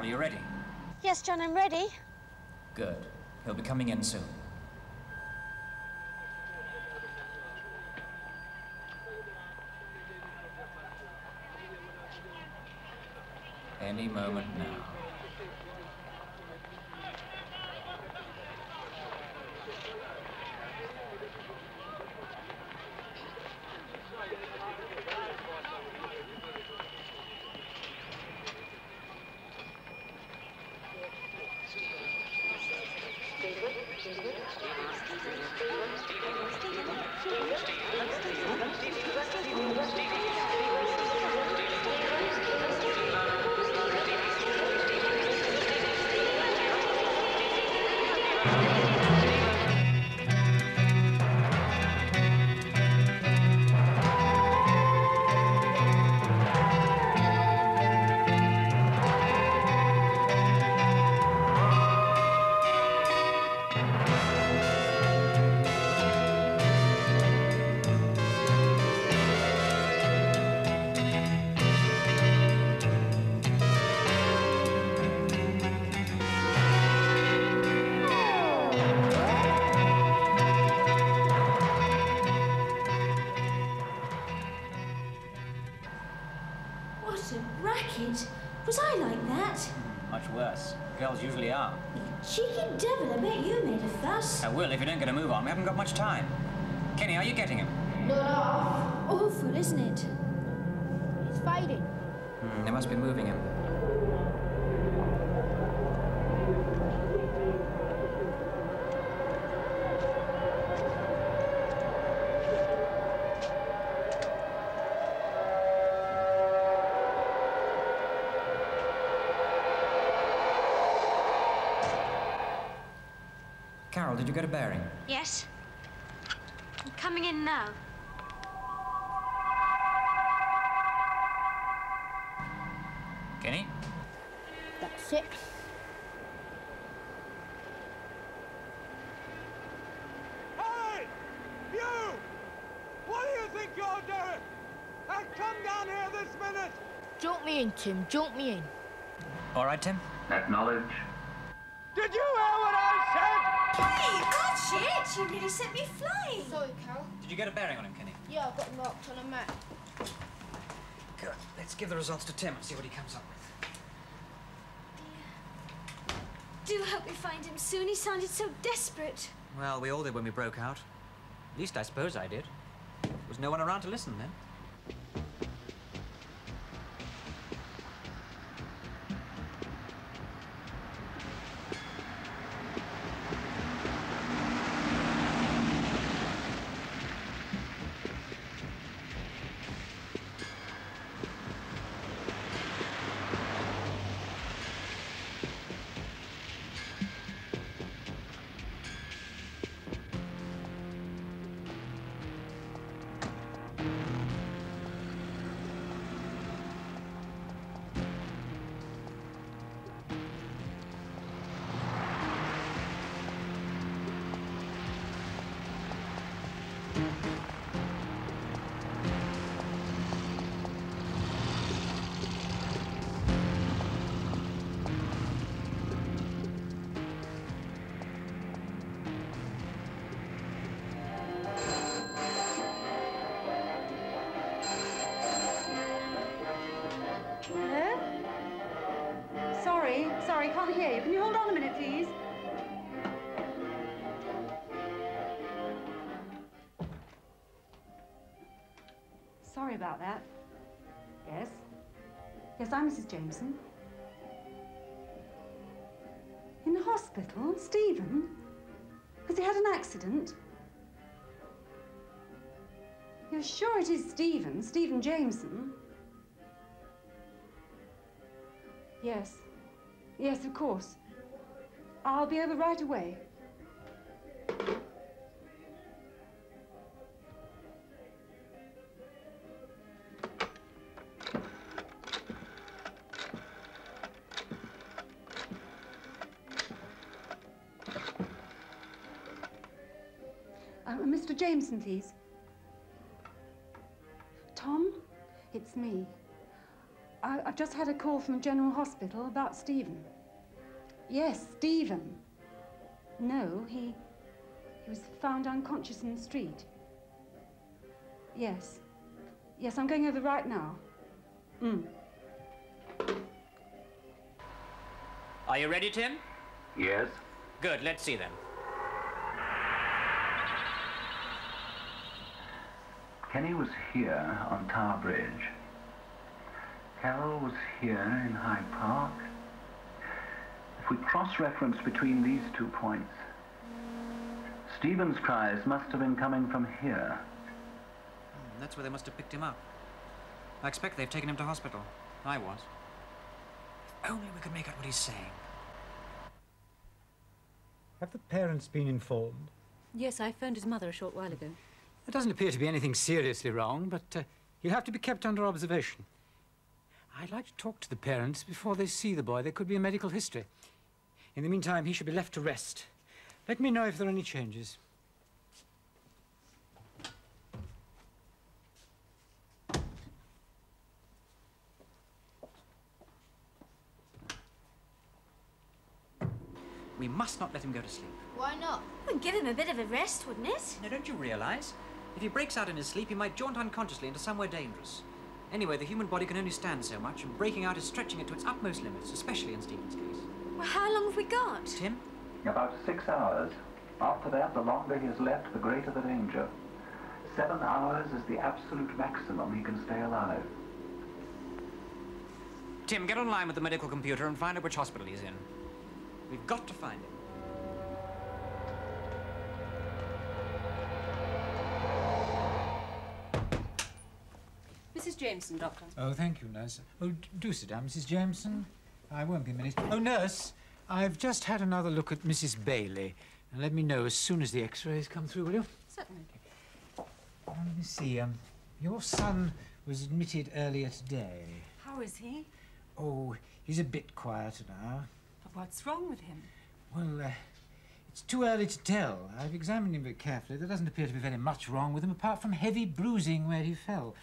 Carol, you ready? Yes, John, I'm ready. Good. He'll be coming in soon. Any moment now. Much time. Kenny, are you getting him? Not off. Awful, isn't it? He's fading. Hmm, they must be moving him. Carol, did you get a bearing? Yes. I'm coming in now. Kenny? That's it. Hey! You! What do you think you're doing? Hey, come down here this minute! Jump me in, Tim. Jump me in. All right, Tim? Acknowledge. Did you hear what I Hey, that's it! You nearly sent me flying. Sorry, Carol. Did you get a bearing on him, Kenny? Yeah, I've got him marked on a map. Good. Let's give the results to Tim and see what he comes up with. Do hope we find him soon. He sounded so desperate. Well, we all did when we broke out. At least I suppose I did. There was no one around to listen then. Yes, I'm Mrs. Jameson. In the hospital? Stephen? Has he had an accident? You're sure it is Stephen, Stephen Jameson? Yes. Yes, of course. I'll be over right away. Jameson, please. Tom, it's me. I've just had a call from General Hospital about Stephen. Yes, Stephen. No, he. he was found unconscious in the street. Yes. Yes, I'm going over right now. Mm. Are you ready, Tim? Yes? Good, let's see then. Kenny was here on Tower Bridge. Carol was here in Hyde Park. If we cross-reference between these two points, Stephen's cries must have been coming from here. Hmm, That's where they must have picked him up. I expect they've taken him to hospital. I was. If only we could make out what he's saying. Have the parents been informed? Yes, I phoned his mother a short while ago. There doesn't appear to be anything seriously wrong, but uh, he'll have to be kept under observation. I'd like to talk to the parents before they see the boy. There could be a medical history. In the meantime, he should be left to rest. Let me know if there are any changes. We must not let him go to sleep. Why not? Would give him a bit of a rest, wouldn't it? Now, don't you realize? If he breaks out in his sleep, he might jaunt unconsciously into somewhere dangerous. Anyway, the human body can only stand so much, and breaking out is stretching it to its utmost limits, especially in Stephen's case. Well, how long have we got? Tim? About six hours. After that, the longer he is left, the greater the danger. Seven hours is the absolute maximum he can stay alive. Tim, get online with the medical computer and find out which hospital he's in. We've got to find him. Jameson, Doctor. Oh, thank you, nurse. Oh, do sit down, Mrs. Jameson. I won't be a minute. Oh, nurse, I've just had another look at Mrs. Bailey. And let me know as soon as the x-rays come through, will you? Certainly. Oh, let me see. Um, your son was admitted earlier today. How is he? Oh, he's a bit quieter now. But what's wrong with him? Well, uh, it's too early to tell. I've examined him very carefully. There doesn't appear to be very much wrong with him, apart from heavy bruising where he fell.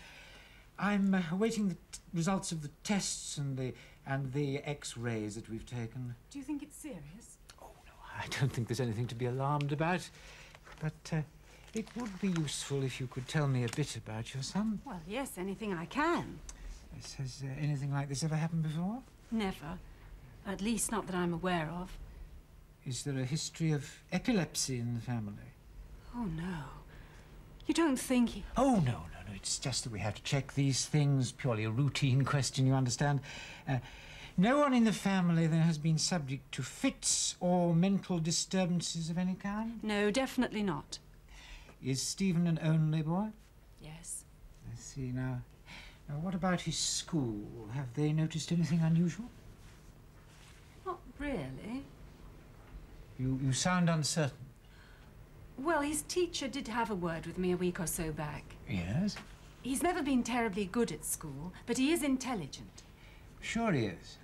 I'm uh, awaiting the results of the tests and the and the X-rays that we've taken. Do you think it's serious? Oh no, I don't think there's anything to be alarmed about. But uh, it would be useful if you could tell me a bit about your son. Well, yes, anything I can. Yes, Has uh, anything like this ever happened before? Never. At least not that I'm aware of. Is there a history of epilepsy in the family? Oh, no. You don't think he... Oh, no, no, no. It's just that we have to check these things. Purely a routine question, you understand. Uh, no one in the family then has been subject to fits or mental disturbances of any kind? No, definitely not. Is Stephen an only boy? Yes. I see now. Now, what about his school? Have they noticed anything unusual? Not really. You, you sound uncertain. Well, his teacher did have a word with me a week or so back. Yes? He's never been terribly good at school, but he is intelligent. Sure he is.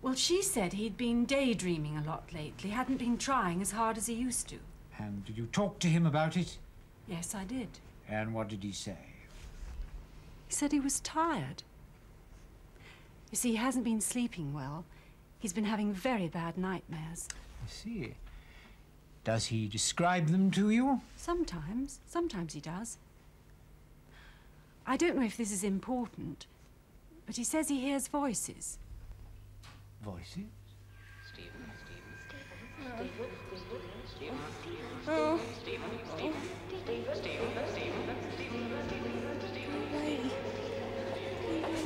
Well, she said he'd been daydreaming a lot lately, hadn't been trying as hard as he used to. And did you talk to him about it? Yes, I did. And what did he say? He said he was tired. You see, he hasn't been sleeping well. He's been having very bad nightmares. I see. Does he describe them to you? Sometimes. Sometimes he does. I don't know if this is important, but he says he hears voices. Voices?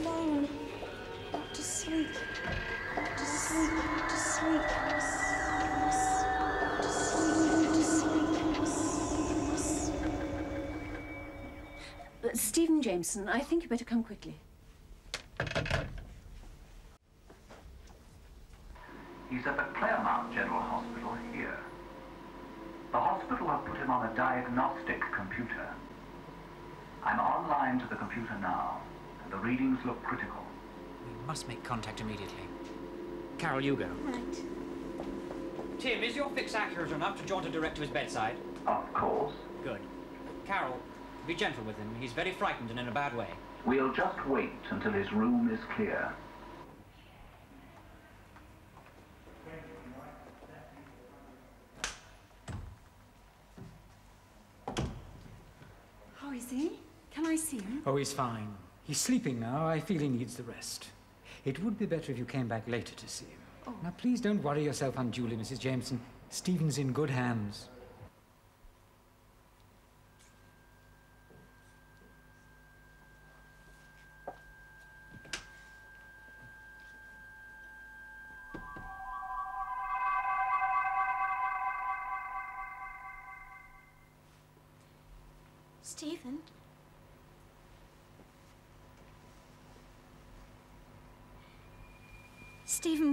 alone. Not to sleep. Not to sleep. Not to sleep. Not to Stephen Jameson, I think you better come quickly. He's at the Claremont General Hospital here. The hospital have put him on a diagnostic computer. I'm online to the computer now, and the readings look critical. We must make contact immediately. Carol, you go. Right. Tim, is your fix accurate enough to jaunt direct to his bedside? Of course. Good. Carol, be gentle with him. He's very frightened and in a bad way. We'll just wait until his room is clear. How is he? Can I see him? Oh, he's fine. He's sleeping now. I feel he needs the rest. It would be better if you came back later to see him. Oh. Now, please don't worry yourself unduly, Mrs. Jameson. Stephen's in good hands.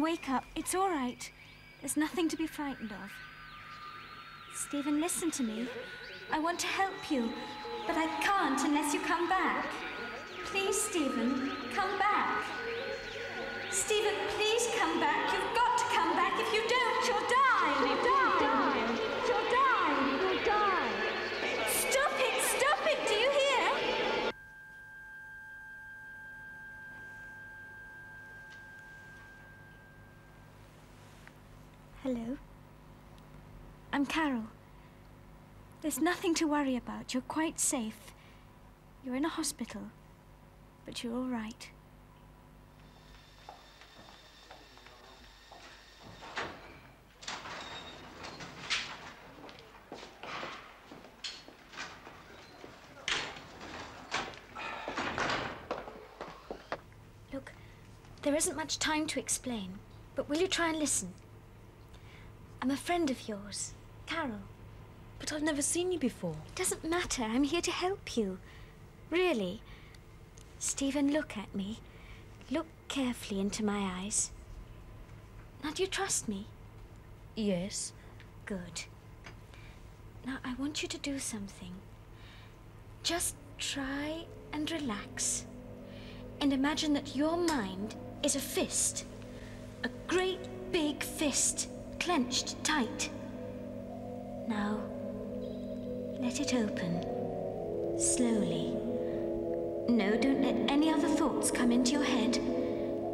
Wake up. It's all right. There's nothing to be frightened of. Stephen, listen to me. I want to help you, but I can't unless you come back. Please, Stephen, come back. Stephen, please come back. You've got to come back. If you don't, you'll die. You'll die. You'll die. You'll die. Stop it! Stop it! Do you hear? Hello. I'm Carol. There's nothing to worry about. You're quite safe. You're in a hospital, but you're all right. Look, there isn't much time to explain, but will you try and listen? I'm a friend of yours, Carol. But I've never seen you before. It doesn't matter. I'm here to help you. Really. Stephen, look at me. Look carefully into my eyes. Now, do you trust me? Yes. Good. Now, I want you to do something. Just try and relax. And imagine that your mind is a fist. A great big fist, clenched tight. Now, let it open. Slowly. No, don't let any other thoughts come into your head.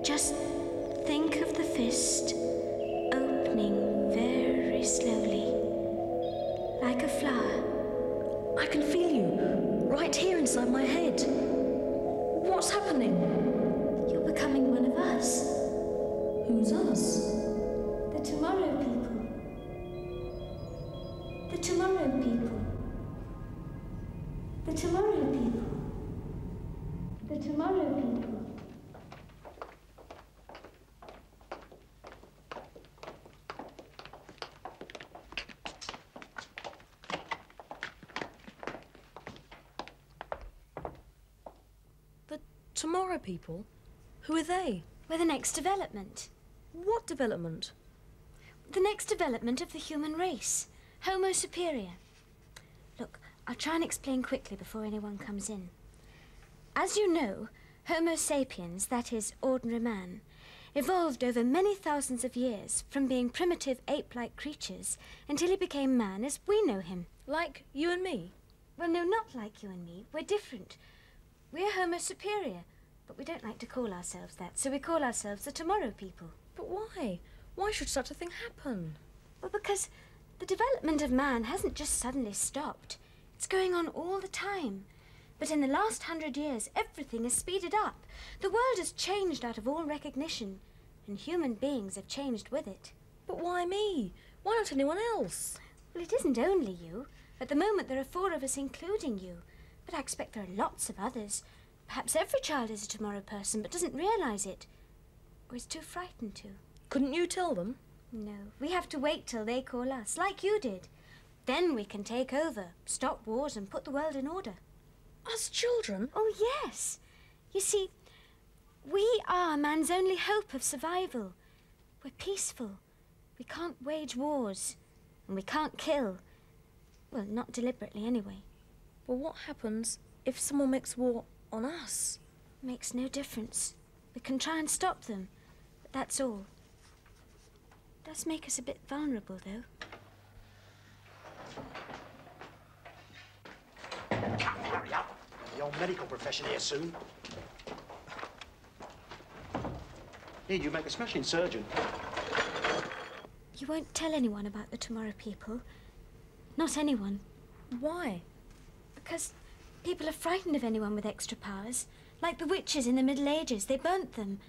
Just think of the fist opening very slowly. Like a flower. I can feel you right here inside my head. What's happening? People? Who are they? We're the next development. What development? The next development of the human race. Homo superior. Look, I'll try and explain quickly before anyone comes in. As you know, Homo sapiens, that is, ordinary man, evolved over many thousands of years from being primitive ape like creatures until he became man as we know him. Like you and me? Well, no, not like you and me. We're different. We're Homo superior, but we don't like to call ourselves that, so we call ourselves the Tomorrow people. But why? Why should such a thing happen? Well, because the development of man hasn't just suddenly stopped. It's going on all the time. But in the last hundred years, everything has speeded up. The world has changed out of all recognition, and human beings have changed with it. But why me? Why not anyone else? Well, it isn't only you. At the moment, there are four of us, including you. But I expect there are lots of others. Perhaps every child is a tomorrow person, but doesn't realize it. Or is too frightened to. Couldn't you tell them? No, we have to wait till they call us, like you did. Then we can take over, stop wars, and put the world in order. Us children? Oh, yes. You see, we are man's only hope of survival. We're peaceful. We can't wage wars. And we can't kill. Well, not deliberately, anyway. Well, what happens if someone makes war on us? Makes no difference. We can try and stop them. But that's all. Does make us a bit vulnerable, though. Come, Hurry up. The old medical profession here soon. Need you make a smashing surgeon. You won't tell anyone about the Tomorrow people. Not anyone. Why? Because People are frightened of anyone with extra powers. Like the witches in the Middle Ages, they burnt them.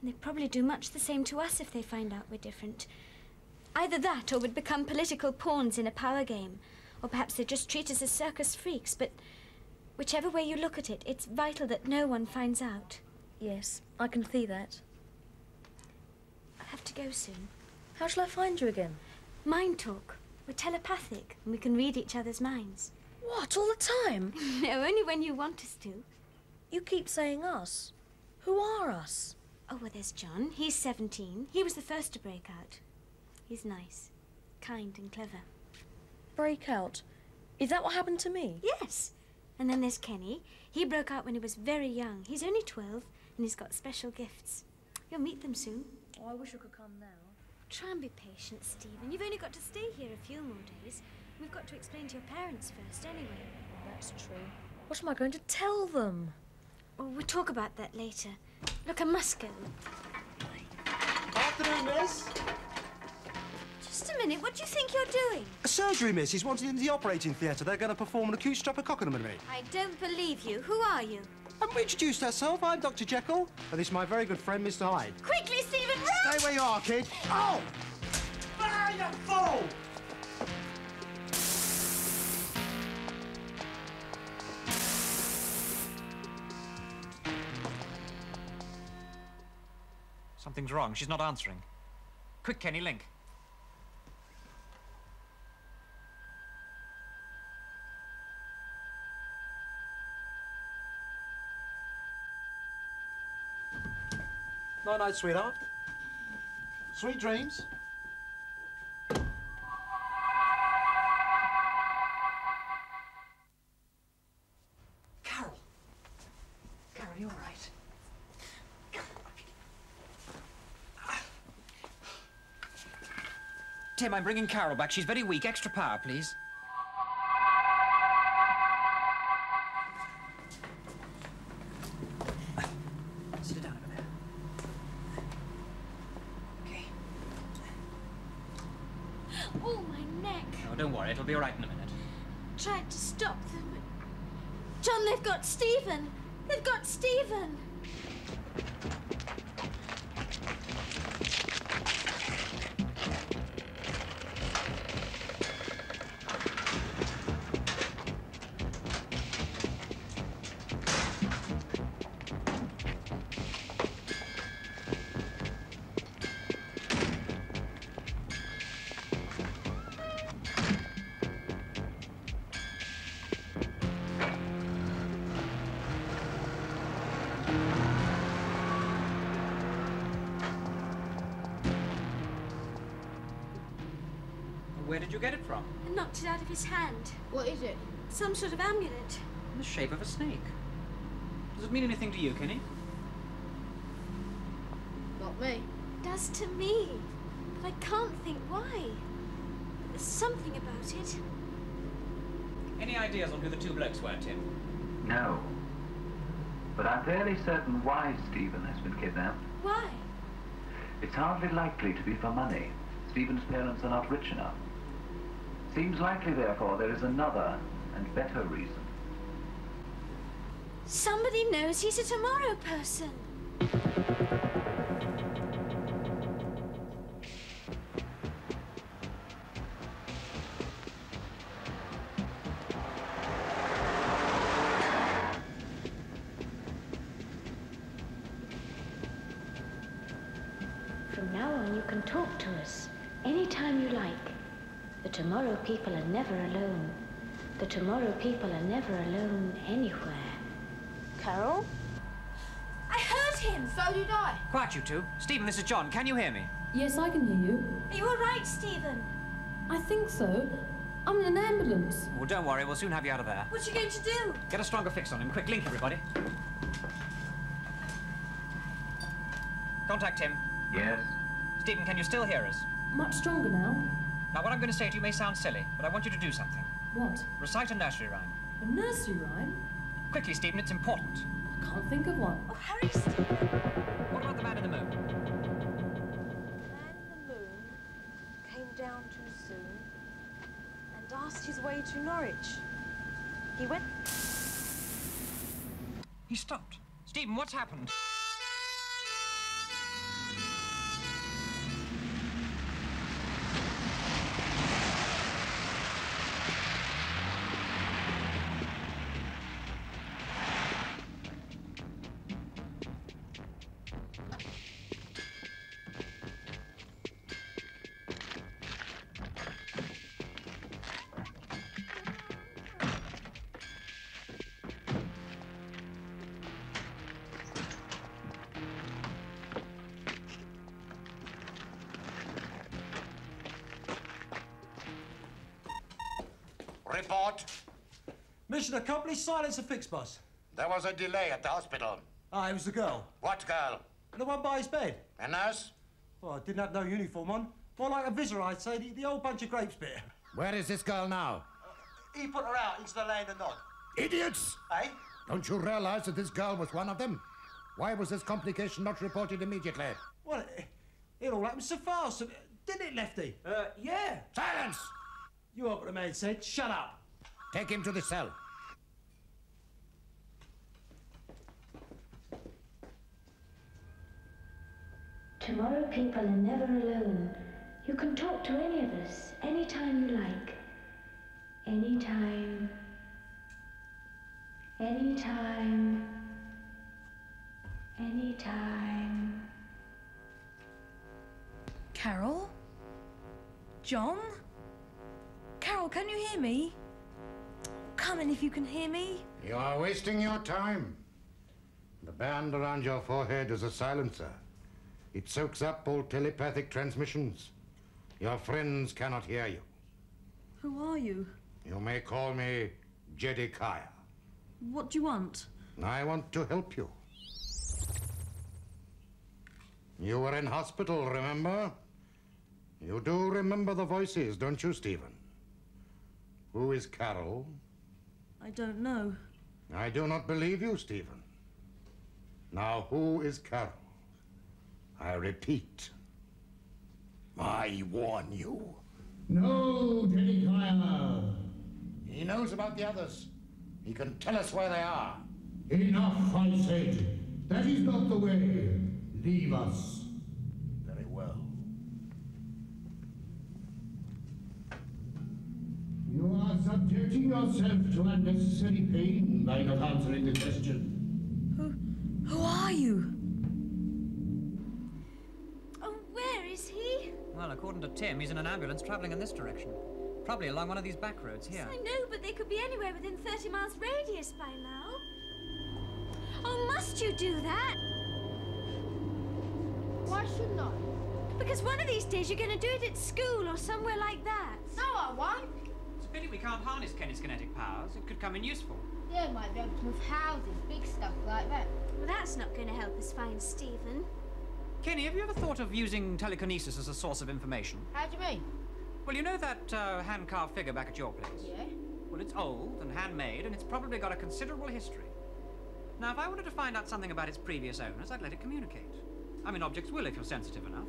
And they'd probably do much the same to us if they find out we're different. Either that or we'd become political pawns in a power game. Or perhaps they'd just treat us as circus freaks. But whichever way you look at it, it's vital that no one finds out. Yes, I can see that. I have to go soon. How shall I find you again? Mind talk. We're telepathic and we can read each other's minds. What, all the time? no, only when you want us to. You keep saying us. Who are us? Oh, well, there's John. He's 17. He was the first to break out. He's nice, kind, and clever. Break out? Is that what happened to me? Yes. And then there's Kenny. He broke out when he was very young. He's only 12, and he's got special gifts. You'll meet them soon. Oh, I wish I could come now. Try and be patient, Stephen. You've only got to stay here a few more days. We've got to explain to your parents first, anyway. That's true. What am I going to tell them? Well, we'll talk about that later. Look, I must go. Afternoon, miss. Just a minute. What do you think you're doing? A surgery, miss. He's wanted in the operating theatre. They're going to perform an acute streptococconomy. I don't believe you. Who are you? Haven't we introduced ourselves? I'm Dr. Jekyll. And this is my very good friend, Mr. Hyde. Quickly, Stephen, run! Stay where you are, kid. Oh! Ah, you fool! Something's wrong. She's not answering. Quick, Kenny, link. Night night, sweetheart. Sweet dreams. Tim, I'm bringing Carol back. She's very weak. Extra power, please. Sit down over there. Okay. Oh, my neck. Oh, don't worry. It'll be all right in a minute. Tried to stop them. John, they've got Stephen. They've got Stephen. From? I knocked it out of his hand. What is it? Some sort of amulet. In the shape of a snake. Does it mean anything to you, Kenny? Not me. Does to me. But I can't think why. But There's something about it. Any ideas on who the two blokes were, Tim? No. But I'm fairly certain why Stephen has been kidnapped. Why? It's hardly likely to be for money. Stephen's parents are not rich enough. Seems likely, therefore, there is another and better reason. Somebody knows he's a tomorrow person. I. You two. Stephen, this is John. Can you hear me? Yes, I can hear you. Are you all right, Stephen? I think so. I'm in an ambulance. Well, don't worry. We'll soon have you out of there. What are you going to do? Get a stronger fix on him. Quick, link, everybody. Contact him. Yes? Stephen, can you still hear us? Much stronger now. Now, what I'm going to say to you may sound silly, but I want you to do something. What? Recite a nursery rhyme. A nursery rhyme? Quickly, Stephen, it's important. I can't think of one. Oh, hurry, Stephen of the moon. And the moon came down too soon and asked his way to Norwich. He went... He stopped. Stephen, what's happened? Report. Mission accomplished. Silence affixed, boss. There was a delay at the hospital. Ah, it was the girl. What girl? The one by his bed. A nurse? Well, I didn't have no uniform on. More like a visitor, I'd say. The, the old bunch of grapes bit. Where is this girl now? He put her out into the land of nod. Idiots! Eh? Don't you realize that this girl was one of them? Why was this complication not reported immediately? Well, it, it all happened so fast. Didn't it, Lefty? Uh, yeah. Silence! You heard what the man said. Shut up. Take him to the cell. Tomorrow people are never alone. You can talk to any of us anytime you like. Anytime. Anytime. Anytime. Carol? John? Can you hear me? Come in if you can hear me. You are wasting your time. The band around your forehead is a silencer. It soaks up all telepathic transmissions. Your friends cannot hear you. Who are you? You may call me Jedikiah. What do you want? I want to help you. You were in hospital, remember? You do remember the voices, don't you, Stephen? Who is Carol? I don't know. I do not believe you, Stephen. Now, who is Carol? I repeat. I warn you. No, Jedikiah. He knows about the others. He can tell us where they are. Enough, I said. That is not the way. Leave us. Very well. You are subjecting yourself to unnecessary pain by not answering the question. Who who are you? Oh, where is he? Well, according to Tim, he's in an ambulance travelling in this direction. Probably along one of these back roads here. I know, but they could be anywhere within 30 miles radius by now. Oh, must you do that? Why shouldn't I? Because one of these days you're going to do it at school or somewhere like that. No, I won't. It's pity we can't harness Kenny's kinetic powers. It could come in useful. They might be able to move houses, big stuff like that. Well, that's not going to help us find Stephen. Kenny, have you ever thought of using telekinesis as a source of information? How do you mean? Well, you know that uh, hand-carved figure back at your place? Yeah. Well, it's old and handmade, and it's probably got a considerable history. Now, if I wanted to find out something about its previous owners, I'd let it communicate. I mean, objects will if you're sensitive enough.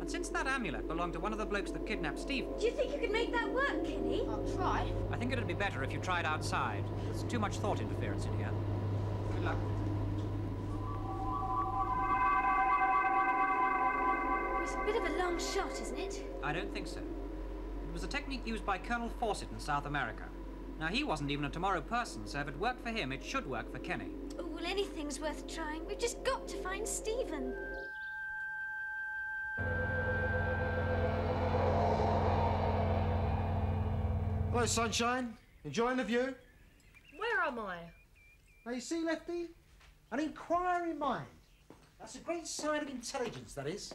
And since that amulet belonged to one of the blokes that kidnapped Stephen, Do you think you could make that work, Kenny? I'll try. I think it'd be better if you tried outside. There's too much thought interference in here. Good luck. It's a bit of a long shot, isn't it? I don't think so. It was a technique used by Colonel Fawcett in South America. Now, he wasn't even a Tomorrow person, so if it worked for him, it should work for Kenny. Oh, well, anything's worth trying. We've just got to find Stephen. Hello, sunshine. Enjoying the view? Where am I? Now, you see, Lefty? An inquiring mind. That's a great sign of intelligence, that is.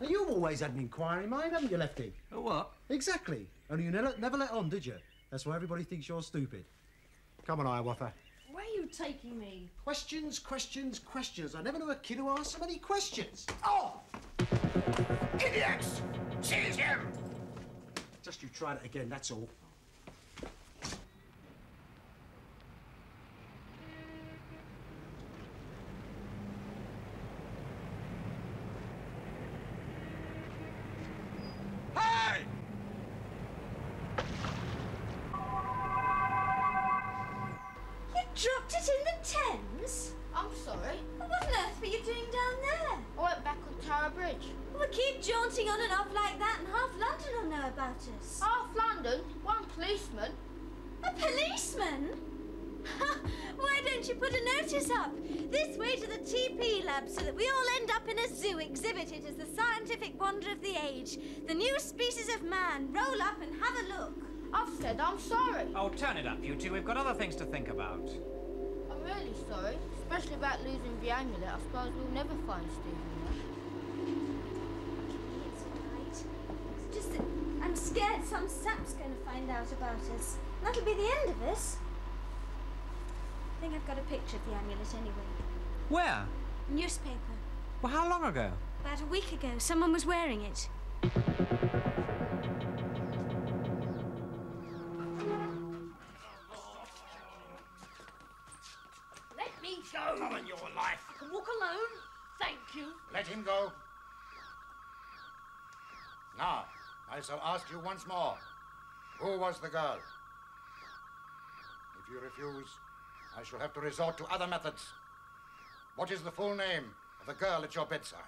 Now, you've always had an inquiring mind, haven't you, Lefty? A what? Exactly. Only you never, never let on, did you? That's why everybody thinks you're stupid. Come on, Hiawatha. Where are you taking me? Questions, questions, questions. I never knew a kid who asked so many questions. Oh! Idiots! Seize him! Just you tried it again, that's all. Oh, turn it up, you two. We've got other things to think about. I'm really sorry, especially about losing the amulet. I suppose we'll never find Stephen It's all right. It's just that I'm scared some sap's going to find out about us. That'll be the end of us. I think I've got a picture of the amulet anyway. Where? Newspaper. Well, how long ago? About a week ago, someone was wearing it. Go. Come on, your life. I can walk alone. Thank you. Let him go. Now, I shall ask you once more. Who was the girl? If you refuse, I shall have to resort to other methods. What is the full name of the girl at your bedside?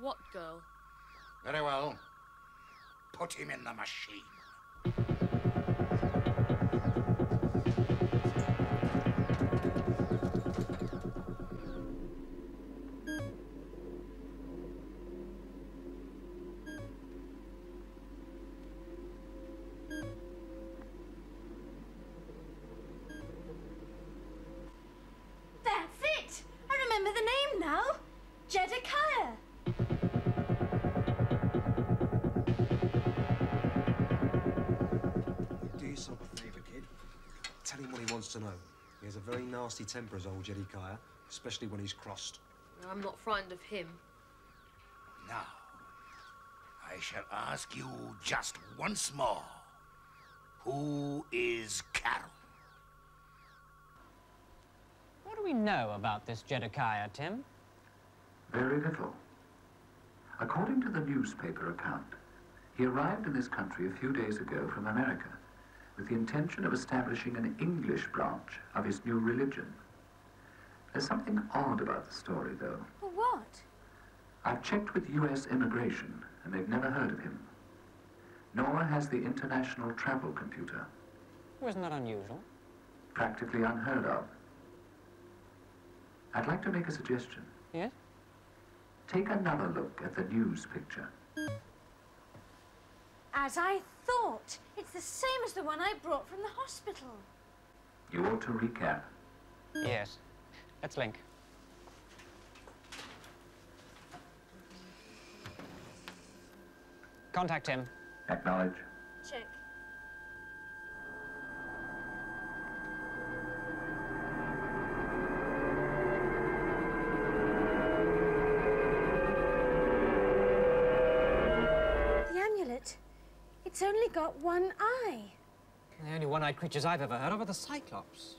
What girl? Very well. Put him in the machine. Very nasty temper, as old Jedikiah, especially when he's crossed. I'm not frightened of him. Now, I shall ask you just once more. Who is Carol? What do we know about this Jedikiah, Tim? Very little. According to the newspaper account, he arrived in this country a few days ago from America with the intention of establishing an English branch of his new religion. There's something odd about the story, though. What? I've checked with U.S. immigration, and they've never heard of him. Nor has the international travel computer. Wasn't that unusual? Practically unheard of. I'd like to make a suggestion. Yes? Take another look at the news picture. As I thought. It's the same as the one I brought from the hospital. You ought to recap. Yes. Let's link. Contact him. Acknowledge. Check. Got one eye. The only one-eyed creatures I've ever heard of are the Cyclops.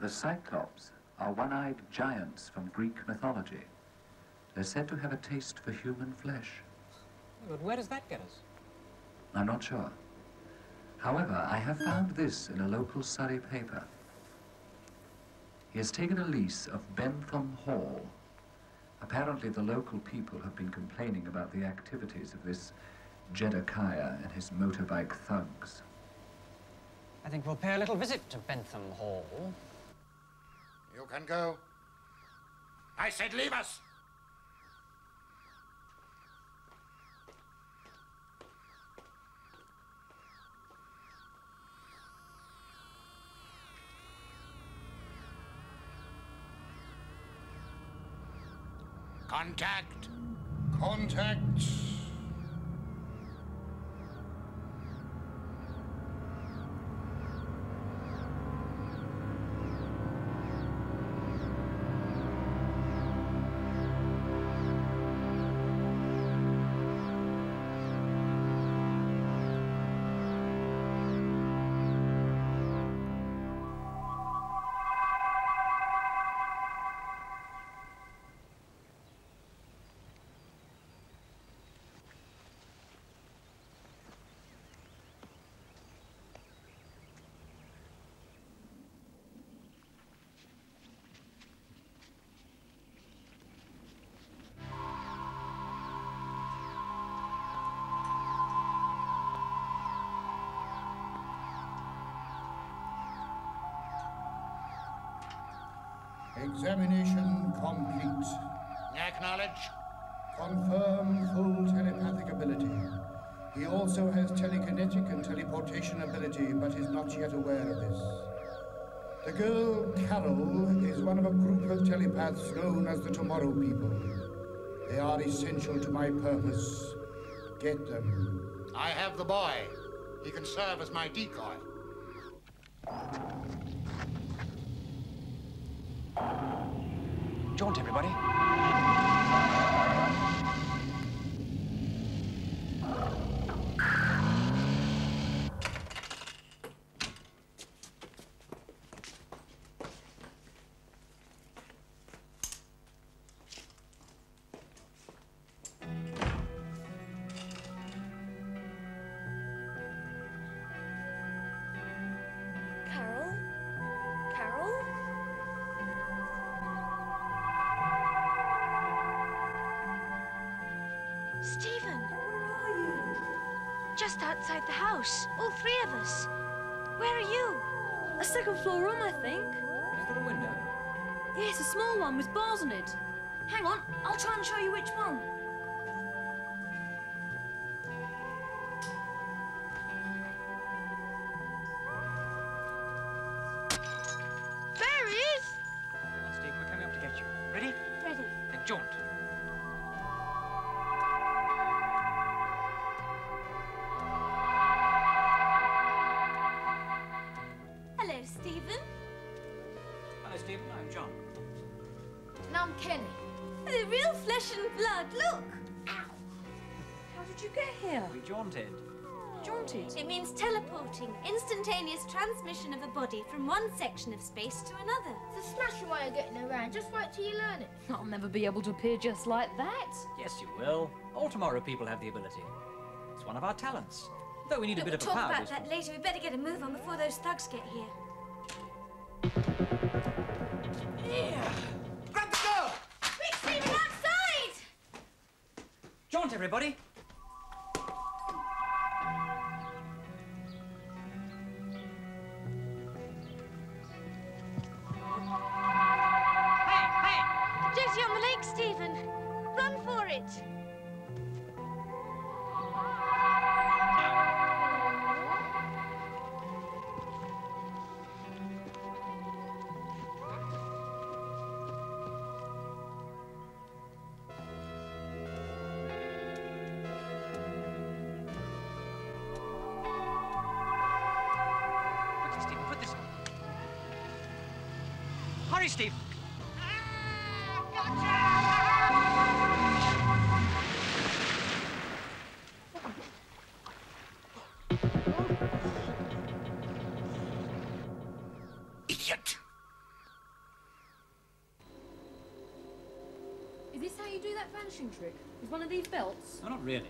The Cyclops are one-eyed giants from Greek mythology. They're said to have a taste for human flesh. But where does that get us? I'm not sure. However, I have found this in a local Surrey paper. He has taken a lease of Bentham Hall. Apparently, the local people have been complaining about the activities of this Jedikiah and his motorbike thugs. I think we'll pay a little visit to Bentham Hall. You can go. I said leave us. Contact. Contact. Examination complete. Acknowledge. Confirm full telepathic ability. He also has telekinetic and teleportation ability, but is not yet aware of this. The girl, Carol, is one of a group of telepaths known as the Tomorrow People. They are essential to my purpose. Get them. I have the boy. He can serve as my decoy. Jaunt, everybody. Jaunted. Jaunted? It means teleporting, instantaneous transmission of a body from one section of space to another. It's a smashing way of getting around. Just wait till you learn it. I'll never be able to appear just like that. Yes, you will. All tomorrow people have the ability. It's one of our talents. Though we need a Look, bit we'll of a talk about that later. We better get a move on before those thugs get here. Yeah. Grab the girl! Quick, Stephen, outside! Jaunt, everybody! One of these belts? No, not really.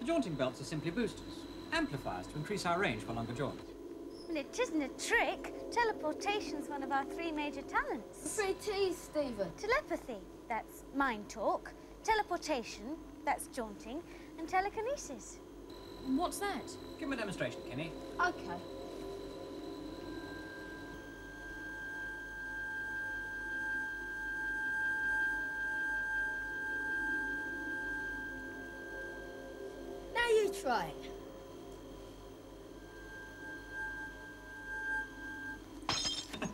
The jaunting belts are simply boosters, amplifiers to increase our range for longer jaunts. Well, it isn't a trick. Teleportation's one of our three major talents. Free tease, Stephen. Telepathy, that's mind talk. Teleportation, that's jaunting. And telekinesis. What's that? Give him a demonstration, Kenny. Okay. Now you try.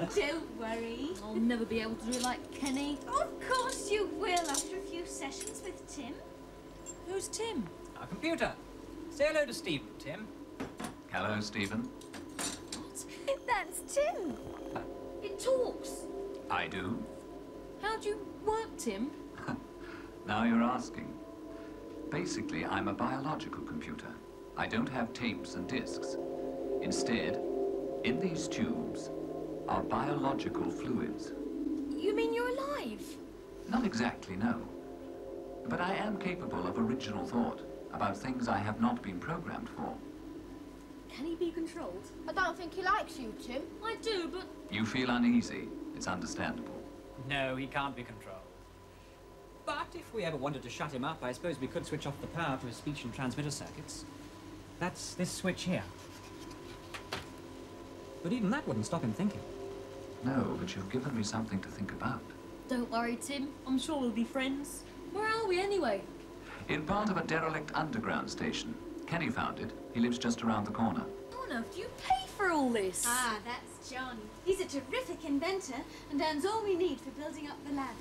Don't worry. I'll never be able to do it like Kenny. Of course you will after a few sessions with Tim. Who's Tim? Our computer. Say hello to Stephen, Tim. Hello, Stephen. What? That's Tim. It talks. I do. How'd you work, Tim? Now you're asking. Basically, I'm a biological computer. I don't have tapes and discs. Instead, in these tubes are biological fluids. You mean you're alive? Not exactly, no. But I am capable of original thought about things I have not been programmed for. Can he be controlled? I don't think he likes you, Tim. I do, but You feel uneasy. It's understandable. No, he can't be controlled. But if we ever wanted to shut him up, I suppose we could switch off the power to his speech and transmitter circuits. That's this switch here. But even that wouldn't stop him thinking. No, but you've given me something to think about. Don't worry, Tim. I'm sure we'll be friends. Where are we anyway? In part of a derelict underground station. Kenny found it. He lives just around the corner. How on earth do you pay for all this? Ah, that's John. He's a terrific inventor and earns all we need for building up the lab.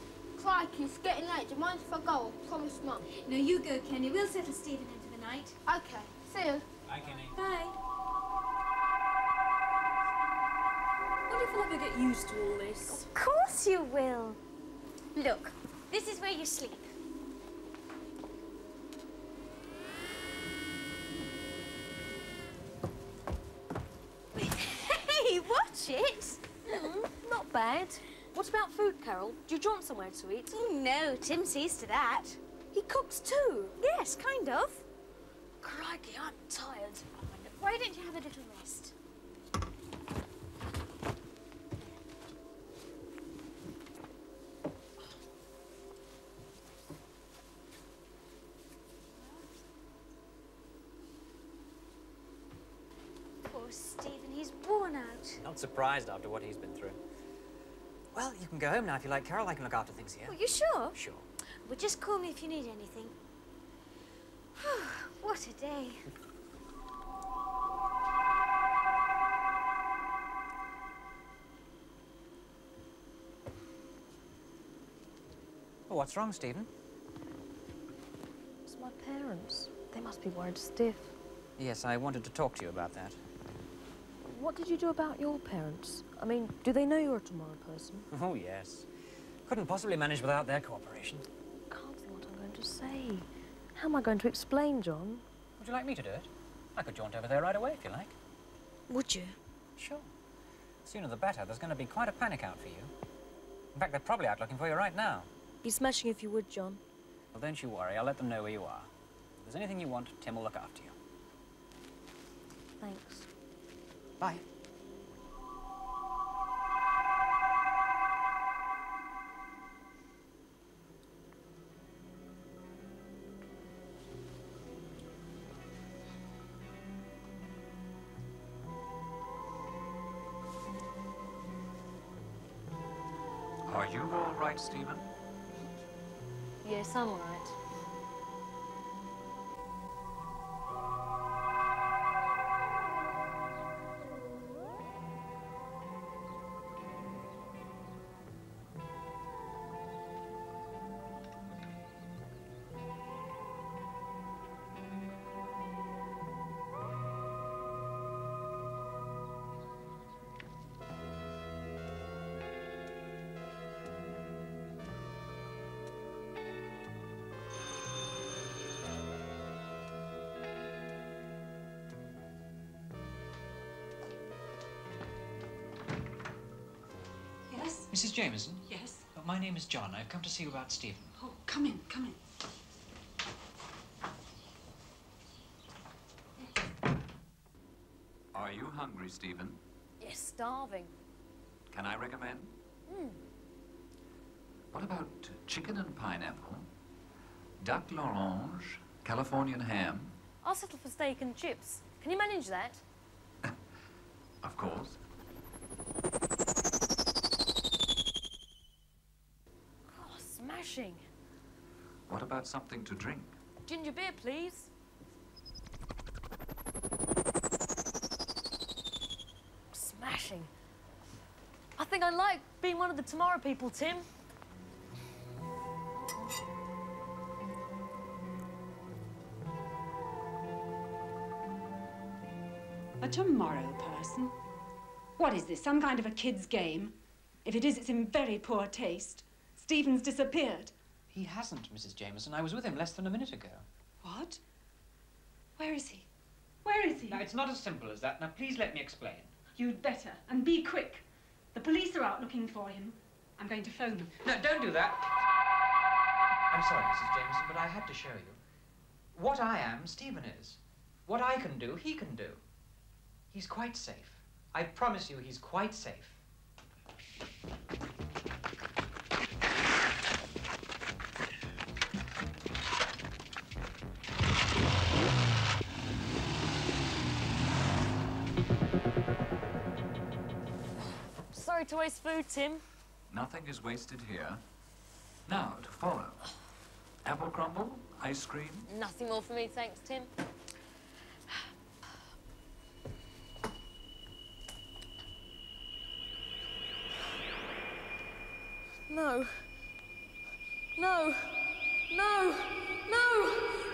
Crikey, it's getting late. Do you mind if I go? I promise not. No, you go, Kenny. We'll settle Stephen into the night. Okay. See you. Bye, Kenny. Bye. wonder if I'll ever get used to all this. Of course you will. Look, this is where you sleep. Hey, watch it! Mm, not bad. What about food, Carol? Do you want somewhere to eat? Oh, no, Tim sees to that. He cooks too. Yes, kind of. Crikey, I'm tired. Why don't you have a little rest? Poor Stephen, he's worn out. Not surprised after what he's been through. Well, you can go home now if you like, Carol. I can look after things here. Are you sure? Sure. Well, just call me if you need anything. what a day. Well, what's wrong, Stephen? It's my parents. They must be worried stiff. Yes, I wanted to talk to you about that. What did you do about your parents? I mean, do they know you're a tomorrow person? Oh, yes. Couldn't possibly manage without their cooperation. I Can't think what I'm going to say. How am I going to explain, John? Would you like me to do it? I could jaunt over there right away if you like. Would you? Sure. The Sooner the better. There's going to be quite a panic out for you. In fact, they're probably out looking for you right now. Be smashing if you would, John. Well, don't you worry. I'll let them know where you are. If there's anything you want, Tim will look after you. Thanks. Bye. Are you all right, Stephen? Yes, I'm all right. Mrs. Jameson? Yes? Uh, my name is John. I've come to see you about Stephen. Oh, come in, come in. Are you hungry, Stephen? Yes, starving. Can I recommend? Hmm. What about chicken and pineapple, duck l'orange, Californian ham? I'll settle for steak and chips. Can you manage that? Of course. Smashing. What about something to drink? Ginger beer, please. Smashing. I think I like being one of the tomorrow people, Tim. A tomorrow person? What is this, some kind of a kid's game? If it is, it's in very poor taste. Stephen's disappeared. He hasn't, Mrs. Jameson. I was with him less than a minute ago. What? Where is he? Where is he? Now, it's not as simple as that. Now, please let me explain. You'd better, and be quick. The police are out looking for him. I'm going to phone them. No, don't do that. I'm sorry, Mrs. Jameson, but I had to show you. What I am, Stephen is. What I can do, he can do. He's quite safe. I promise you, he's quite safe. So to waste food, Tim. Nothing is wasted here. Now, to follow. Apple crumble, ice cream. Nothing more for me, thanks, Tim. No. No. No. No.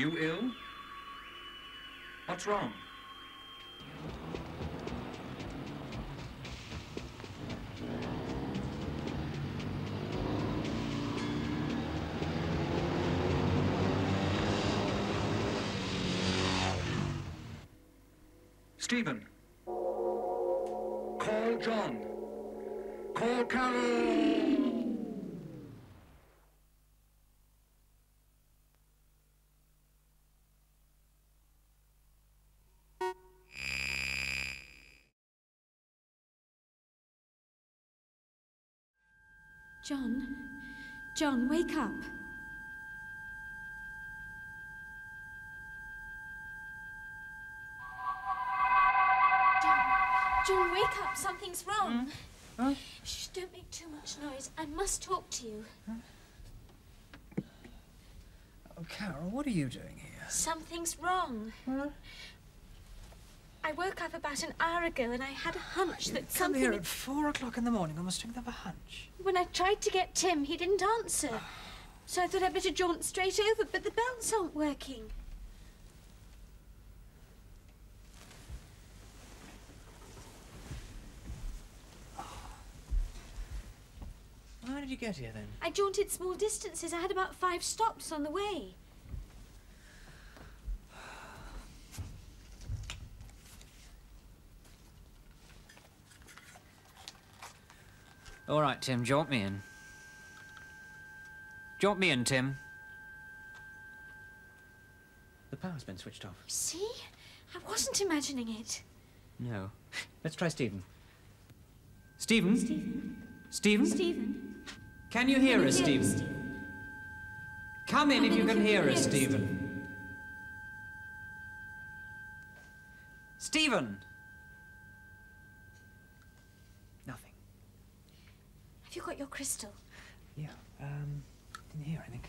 You ill? What's wrong? Stephen. Call John. Call Carol. John, John, wake up. John, John, wake up. Something's wrong. Hmm? Huh? Shh, don't make too much noise. I must talk to you. Oh, Carol, what are you doing here? Something's wrong. I woke up about an hour ago and I had a hunch that Come something. here at four o'clock in the morning on the strength of a hunch. When I tried to get Tim, he didn't answer. So I thought I'd better jaunt straight over, but the bells aren't working. How did you get here then? I jaunted small distances. I had about five stops on the way. All right, Tim, jump me in. Jump me in, Tim. The power's been switched off. See? I wasn't imagining it. No. Let's try Stephen. Stephen? Stephen? Stephen? Stephen? Can you hear Can us, hear us, Stephen? Come in if you can hear us, Stephen. Stephen! Nothing. Have you got your crystal? Yeah, um, in here, I think.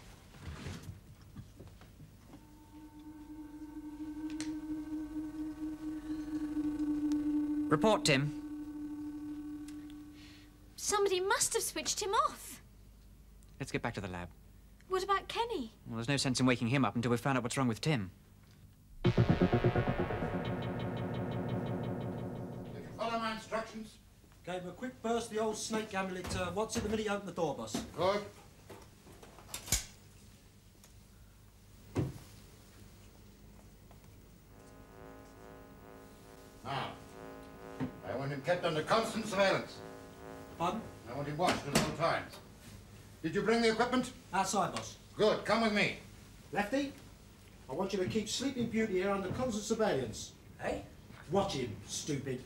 Report, Tim. Somebody must have switched him off. Let's get back to the lab. What about Kenny? Well, there's no sense in waking him up until we've found out what's wrong with Tim. Follow my instructions. Gave him a quick burst of the old snake amulet. Uh, what's it the minute you open the door, boss? Good. Now, I want him kept under constant surveillance. Pardon? I want him watched at all times. Did you bring the equipment? Outside, boss. Good. Come with me. Lefty, I want you to keep Sleeping Beauty here under constant surveillance. Eh? Watch him, stupid.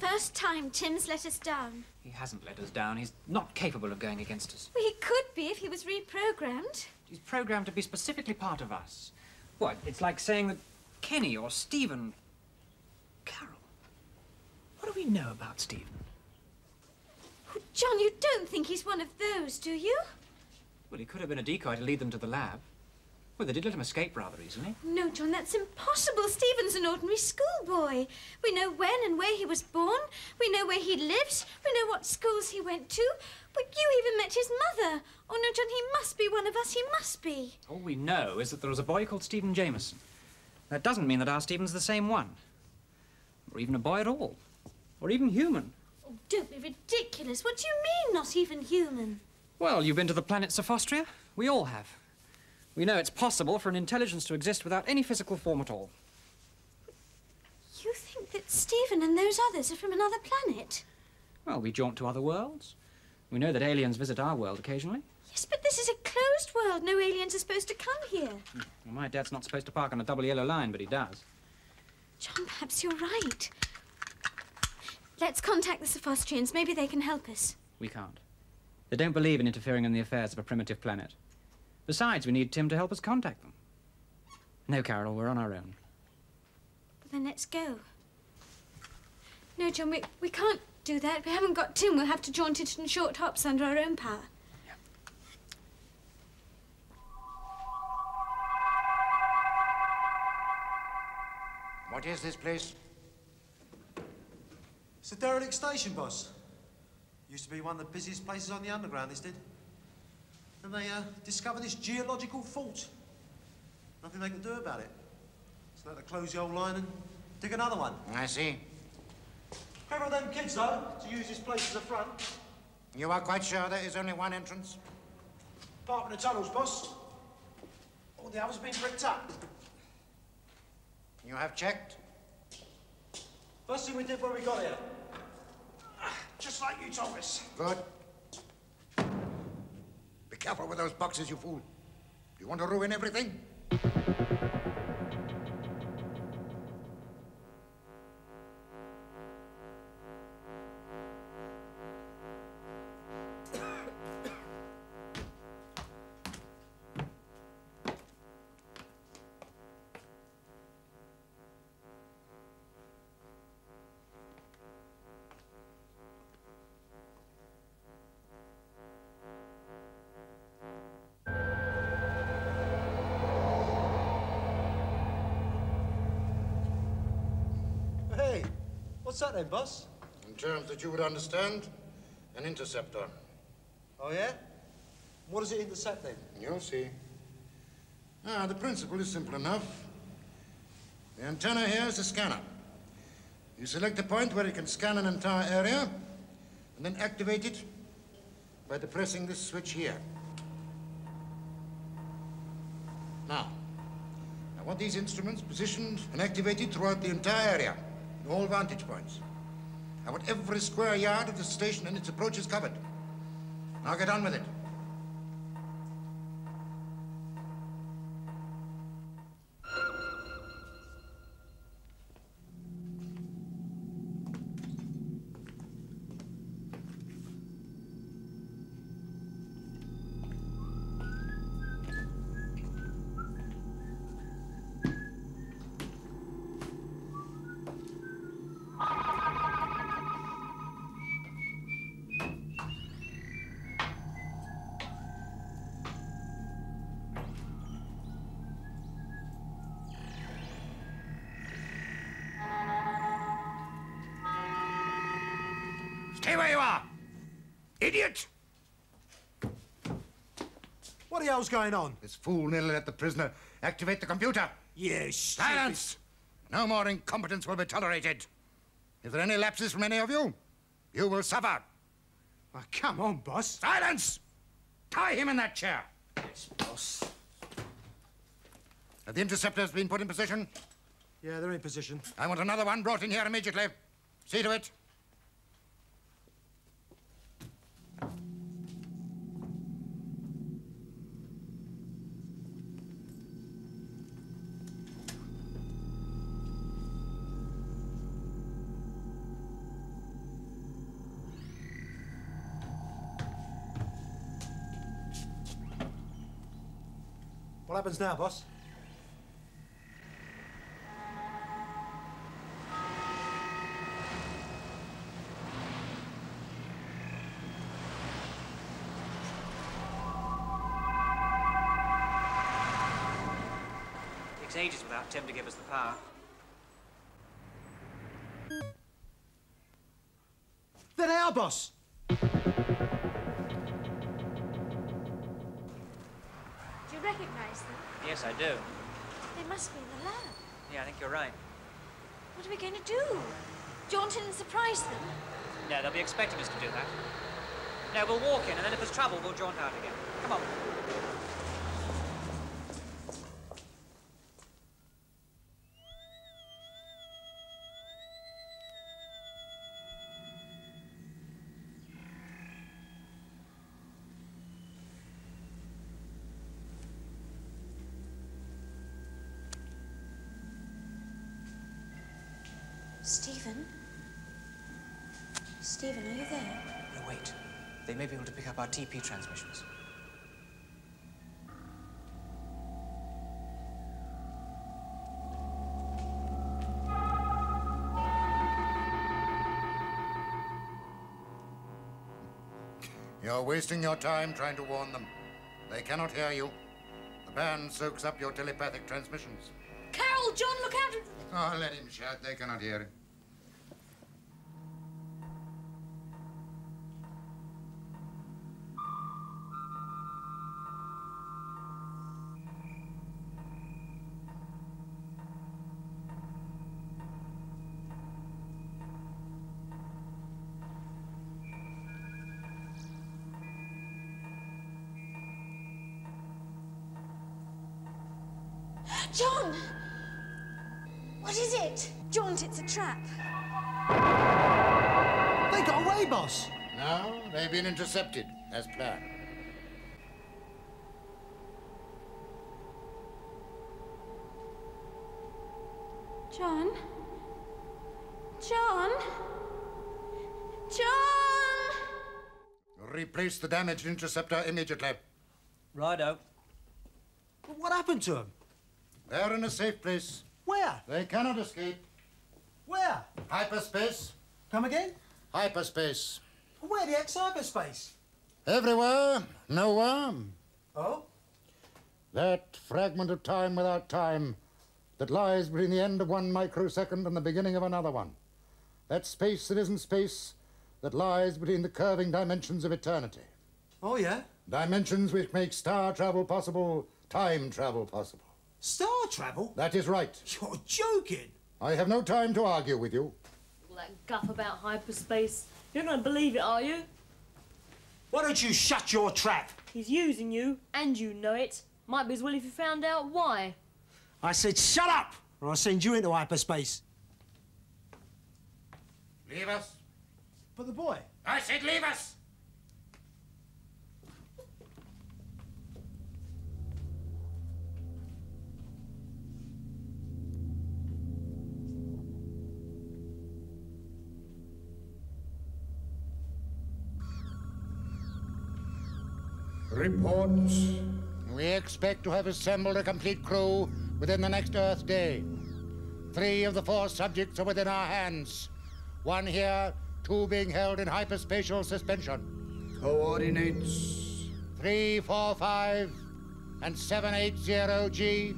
This is the first time Tim's let us down. He hasn't let us down. He's not capable of going against us. Well, he could be if he was reprogrammed. He's programmed to be specifically part of us. What? It's like saying that Kenny or Stephen. Carol, what do we know about Stephen? Oh, John, you don't think he's one of those, do you? Well, he could have been a decoy to lead them to the lab. Well, they did let him escape rather easily. No, John, that's impossible. Stephen's an ordinary schoolboy. We know when and where he was born. We know where he lives. We know what schools he went to. But you even met his mother. Oh, no, John, he must be one of us. He must be. All we know is that there was a boy called Stephen Jameson. That doesn't mean that our Stephen's the same one. Or even a boy at all. Or even human. Oh, don't be ridiculous. What do you mean, not even human? Well, you've been to the planet Sophostria? We all have. We know it's possible for an intelligence to exist without any physical form at all. You think that Stephen and those others are from another planet? Well, we jaunt to other worlds. We know that aliens visit our world occasionally. Yes, but this is a closed world. No aliens are supposed to come here. Hmm. Well, my dad's not supposed to park on a double yellow line, but he does. John, perhaps you're right. Let's contact the Sophostrians. Maybe they can help us. We can't. They don't believe in interfering in the affairs of a primitive planet. Besides, we need Tim to help us contact them. No, Carol, we're on our own. But then let's go. No, John, we, we can't do that. We haven't got Tim. We'll have to jaunt it in short hops under our own power. What is this place? It's a derelict station, boss. Used to be one of the busiest places on the underground, this did. And they uh, discovered this geological fault. Nothing they can do about it. So they to close the old line and dig another one. I see. Clever of them kids, though, to use this place as a front. You are quite sure there is only one entrance? Apart from the tunnels, boss. All the others have been bricked up. You have checked? First thing we did when we got here. Just like you told us. Good. Be careful with those boxes, you fool. You want to ruin everything? Boss? In terms that you would understand, an interceptor. Oh, yeah? What does it intercept then? You'll see. Ah, the principle is simple enough. The antenna here is a scanner. You select a point where it can scan an entire area, and then activate it by depressing this switch here. Now, I want these instruments positioned and activated throughout the entire area, in all vantage points. I want every square yard of the station and its approaches covered. Now get on with it. Hell's going on? This fool nearly let the prisoner activate the computer. Yes. Silence! No more incompetence will be tolerated. If there are any lapses from any of you, you will suffer. Oh, come on, boss. Silence! Tie him in that chair. Yes, boss. Have the interceptors been put in position? Yeah, they're in position. I want another one brought in here immediately. See to it. Happens now, boss? Takes ages without Tim to give us the power. There they are, boss. Yes, I do. They must be in the lab. Yeah, I think you're right. What are we going to do? Jaunt in and surprise them? No, they'll be expecting us to do that. No, we'll walk in, and then if there's trouble, we'll jaunt out again. Come on. Stephen? Stephen, are you there? No, wait. They may be able to pick up our TP transmissions. You're wasting your time trying to warn them. They cannot hear you. The band soaks up your telepathic transmissions. John, look out! Oh, let him shout. They cannot hear him. The damaged interceptor immediately. Righto. But what happened to them? They're in a safe place. Where? They cannot escape. Where? Hyperspace. Come again? Hyperspace. Where the ex-hyperspace? Everywhere, nowhere. Oh? That fragment of time without time that lies between the end of one microsecond and the beginning of another one. That space that isn't space that lies between the curving dimensions of eternity. Oh, yeah? Dimensions which make star travel possible, time travel possible. Star travel? That is right. You're joking. I have no time to argue with you. All that guff about hyperspace. You're not going to believe it, are you? Why don't you shut your trap? He's using you, and you know it. Might be as well if you found out why. I said shut up, or I'll send you into hyperspace. Leave us. But the boy. I said leave us. Reports. We expect to have assembled a complete crew within the next Earth day. Three of the four subjects are within our hands. One here, two being held in hyperspatial suspension. Coordinates. Three, four, five, and seven, eight, zero G.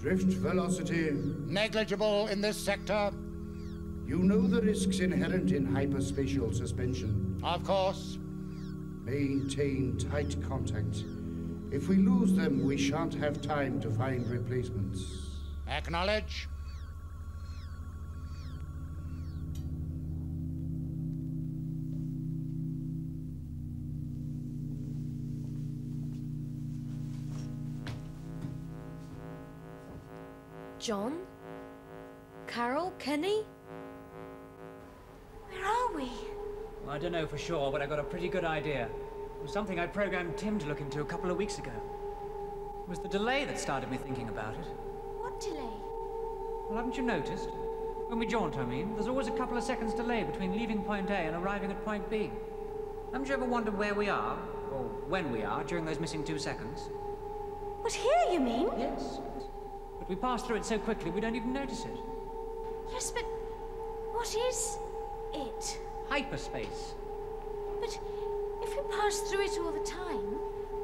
Drift velocity. Negligible in this sector. You know the risks inherent in hyperspatial suspension. Of course. Maintain tight contact. If we lose them, we shan't have time to find replacements. Acknowledge. John? Carol? Kenny? Where are we? I don't know for sure, but I got a pretty good idea. It was something I programmed Tim to look into a couple of weeks ago. It was the delay that started me thinking about it. What delay? Well, haven't you noticed? When we jaunt, I mean, there's always a couple of seconds delay between leaving point A and arriving at point B. Haven't you ever wondered where we are, or when we are, during those missing two seconds? But here, you mean? Yes. But we pass through it so quickly we don't even notice it. Yes, but what is it? Hyperspace. But if we pass through it all the time,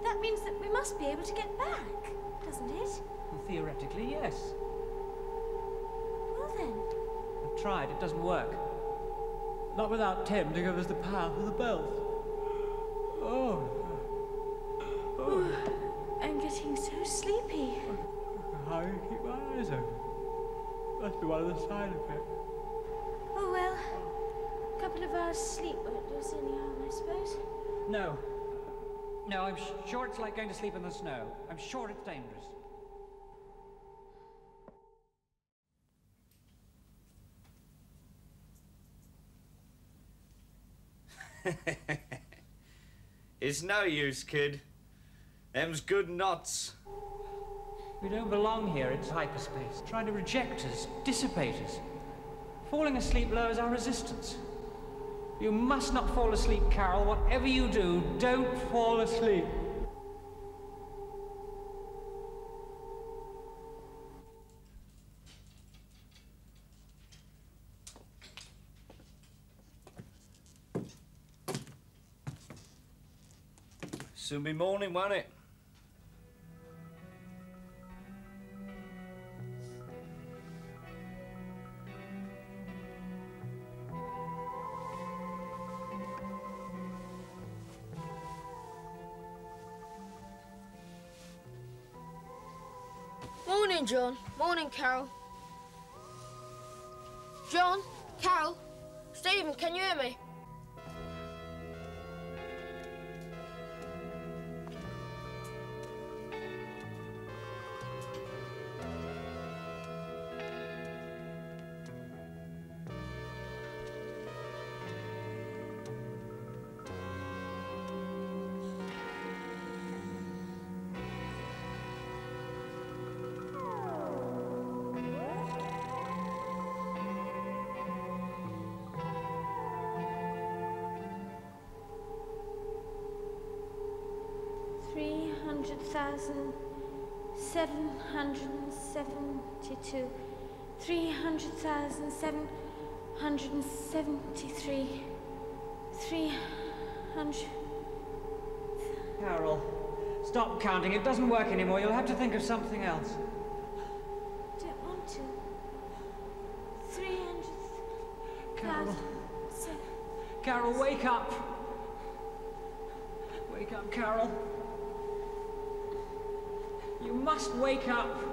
that means that we must be able to get back, doesn't it? Well, theoretically, yes. Well then. I've tried, it doesn't work. Not without Tim to give us the power for the belt. Oh. Oh. I'm getting so sleepy. How do you keep my eyes open? Must be one of the side effects. Oh well. A couple of hours sleep won't do us any harm, I suppose. No. No, I'm sh- sure it's like going to sleep in the snow. I'm sure it's dangerous. It's no use, kid. Them's good knots. We don't belong here, it's hyperspace. Trying to reject us, dissipate us. Falling asleep lowers our resistance. You must not fall asleep, Carol. Whatever you do, don't fall asleep. Soon be morning, won't it? Morning, John. Morning, Carol. John, Carol, Stephen, can you hear me? 100,772, 300,773, 300... Carol, stop counting. It doesn't work anymore. You'll have to think of something else. Don't want to. 300... Carol. Carol, wake up! Wake up.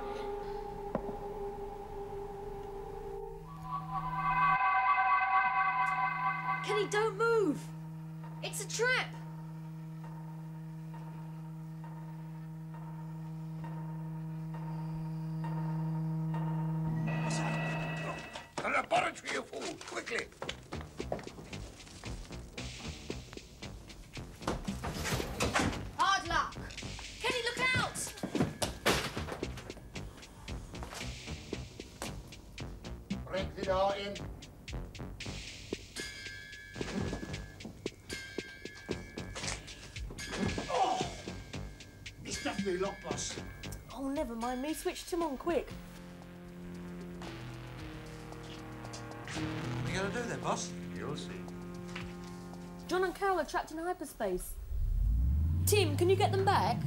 Never mind me. Switch them on quick. What are you going to do then, boss? You'll see. John and Carol are trapped in hyperspace. Tim, can you get them back?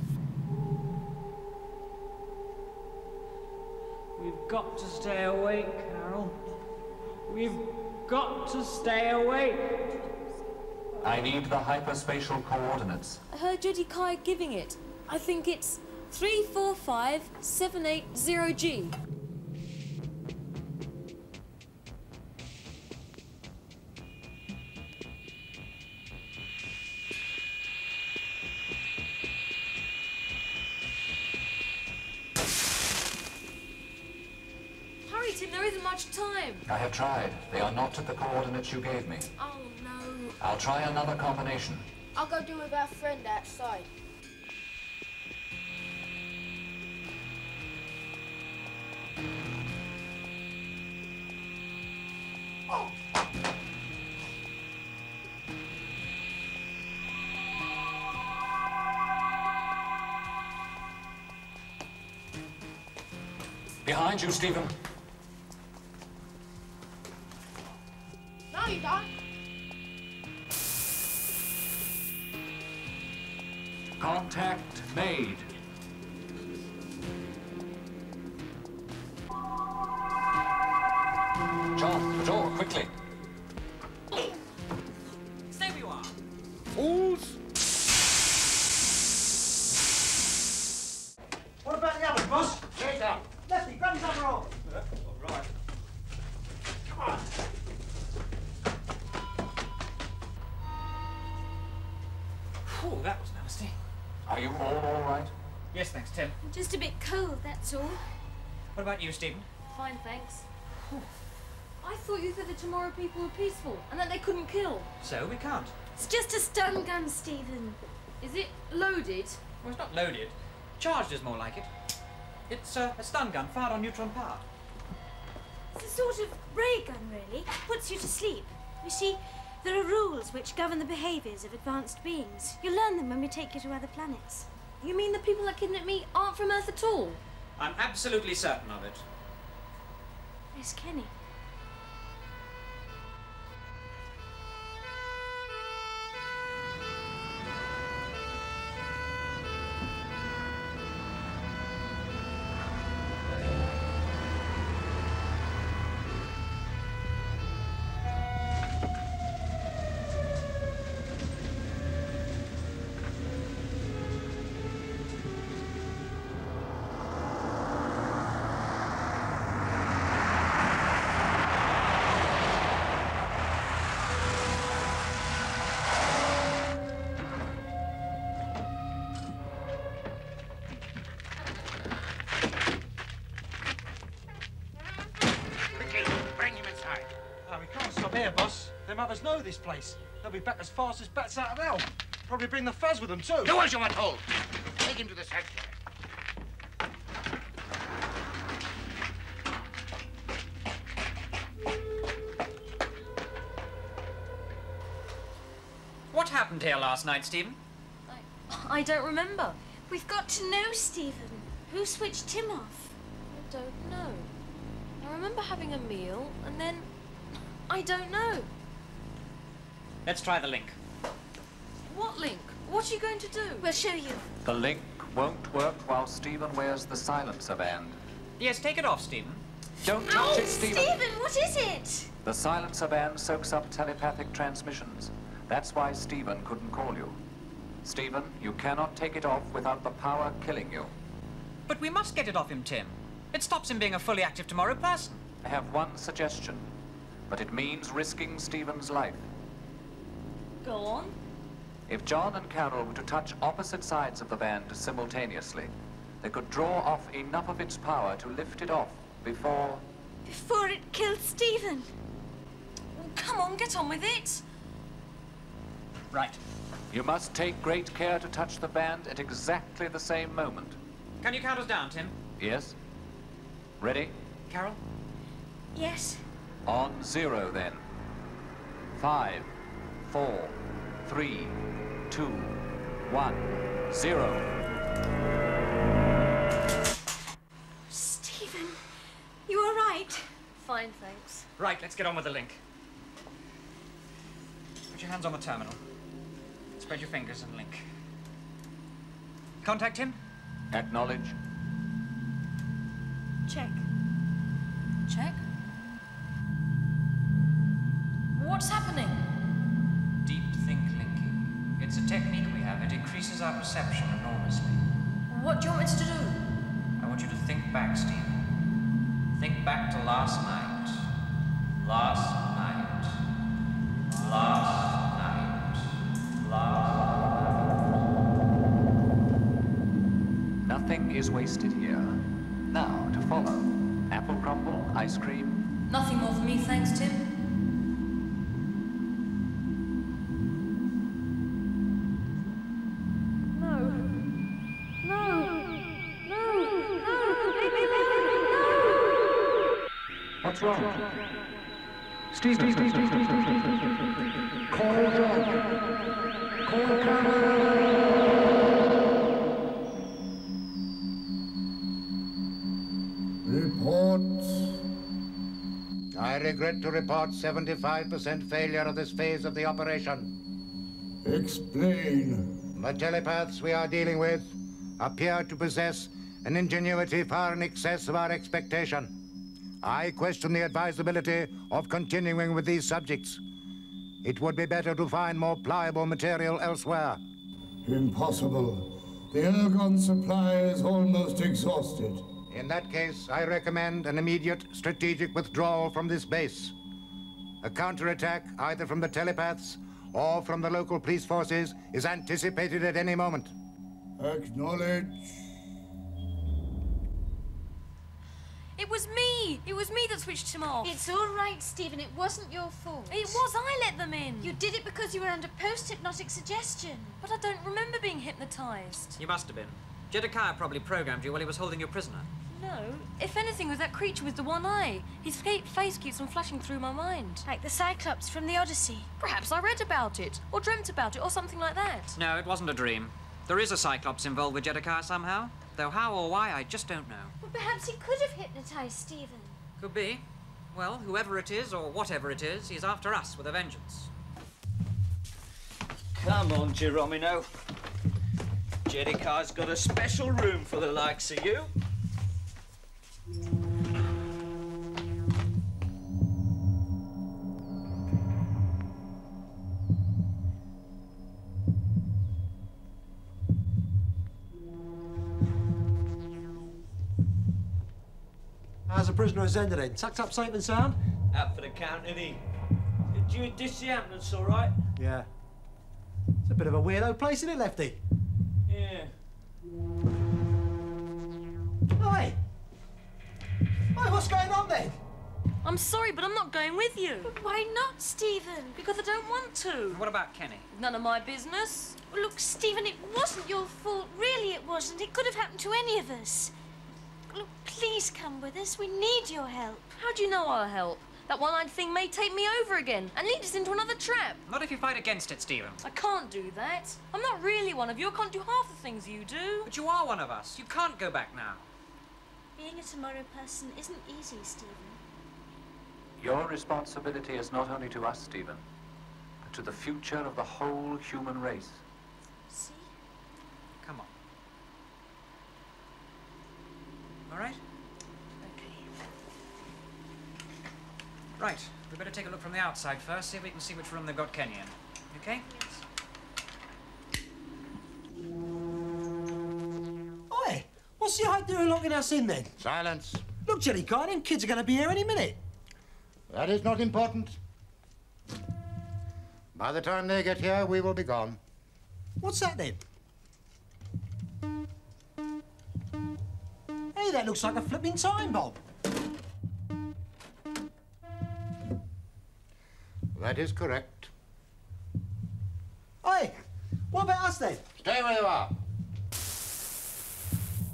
We've got to stay awake, Carol. We've got to stay awake. I need the hyperspatial coordinates. I heard Jedikiah giving it. I think it's 345780G. Hurry, Tim, there isn't much time. I have tried. They are not at the coordinates you gave me. Oh no. I'll try another combination. I'll go do with our friend outside. Behind you, Stephen. No, you don't. Contact made. What about you, Stephen? Fine, thanks. I thought you said the tomorrow people were peaceful and that they couldn't kill. So we can't. It's just a stun gun, Stephen. Is it loaded? Well, it's not loaded. Charged is more like it. It's uh, a stun gun fired on neutron power. It's a sort of ray gun, really. Puts you to sleep. You see, there are rules which govern the behaviors of advanced beings. You learn them when we take you to other planets. You mean the people that kidnapped me aren't from Earth at all? I'm absolutely certain of it. Where's Kenny? Their this place. They'll be back as fast as bats out of hell. Probably bring the fuzz with them, too. Do as you are told. Take him to the sanctuary. What happened here last night, Stephen? I don't remember. We've got to know, Stephen. Who switched Tim off? I don't know. I remember having a meal, and then... I don't know. Let's try the link. What link? What are you going to do? We'll show you. The link won't work while Stephen wears the silencer band. Yes, take it off, Stephen. Don't oh, touch it, Stephen. Stephen, what is it? The silencer band soaks up telepathic transmissions. That's why Stephen couldn't call you. Stephen, you cannot take it off without the power killing you. But we must get it off him, Tim. It stops him being a fully active tomorrow person. I have one suggestion, but it means risking Stephen's life. Go on. If John and Carol were to touch opposite sides of the band simultaneously, they could draw off enough of its power to lift it off before... Before it killed Stephen. Oh, come on, get on with it. Right. You must take great care to touch the band at exactly the same moment. Can you count us down, Tim? Yes? Ready? Carol? Yes. On zero, then. Five, four, three, two, one, zero. Stephen, you all right? Fine, thanks. Right, let's get on with the link. Put your hands on the terminal. Spread your fingers and link. Contact him? Acknowledge. Check. Check. What's happening? It's a technique we have. It increases our perception enormously. What do you want me to do? I want you to think back, Stephen. Think back to last night. Last night. Last night. Last night. Nothing is wasted here. Now, to follow. Apple crumble, ice cream. Nothing more for me, thanks, Tim. No. No. No. What's? Steve, Steve, Steve, Steve, Steve, Steve, Steve, Steve. Call John. Call Report. I regret to report 75% failure of this phase of the operation. Explain. The telepaths we are dealing with appear to possess an ingenuity far in excess of our expectation. I question the advisability of continuing with these subjects. It would be better to find more pliable material elsewhere. Impossible. The ergon supply is almost exhausted. In that case, I recommend an immediate strategic withdrawal from this base. A counterattack, either from the telepaths or from the local police forces, is anticipated at any moment. Acknowledge. It was me! It was me that switched him off. It's all right, Stephen. It wasn't your fault. It was. I let them in. You did it because you were under post-hypnotic suggestion. But I don't remember being hypnotized. You must have been. Jedikiah probably programmed you while he was holding you prisoner. No, if anything, was that creature with the one eye. His face keeps on flashing through my mind. Like the Cyclops from the Odyssey. Perhaps I read about it, or dreamt about it, or something like that. No, it wasn't a dream. There is a Cyclops involved with Jedikiah somehow, though how or why I just don't know. Well, perhaps he could have hypnotized Stephen. Could be. Well, whoever it is, or whatever it is, he's after us with a vengeance. Come on, Geronimo. Jedikiah's got a special room for the likes of you. Prisoner has ended then? Tucked up safe and sound? Out for the count, isn't he? Did you dish the ambulance all right? Yeah. It's a bit of a weirdo place, isn't it, Lefty? Yeah. Oi! Oi, what's going on then? I'm sorry, but I'm not going with you. Why not, Stephen? Because I don't want to. What about Kenny? None of my business. Well, look, Stephen, it wasn't your fault. Really, it wasn't. It could have happened to any of us. Look, please come with us. We need your help. How do you know I'll help? That one-eyed thing may take me over again and lead us into another trap. Not if you fight against it, Stephen. I can't do that. I'm not really one of you. I can't do half the things you do. But you are one of us. You can't go back now. Being a tomorrow person isn't easy, Stephen. Your responsibility is not only to us, Stephen, but to the future of the whole human race. See? Come on. All right? Right. We better take a look from the outside first, see if we can see which room they've got Kenny in. Okay? Oi! What's the idea of locking us in then? Silence. Look, Jedikiah, them kids are going to be here any minute. That is not important. By the time they get here, we will be gone. What's that then? Hey, that looks like a flipping time bomb. That is correct. Oi! What about us then? Stay where you are.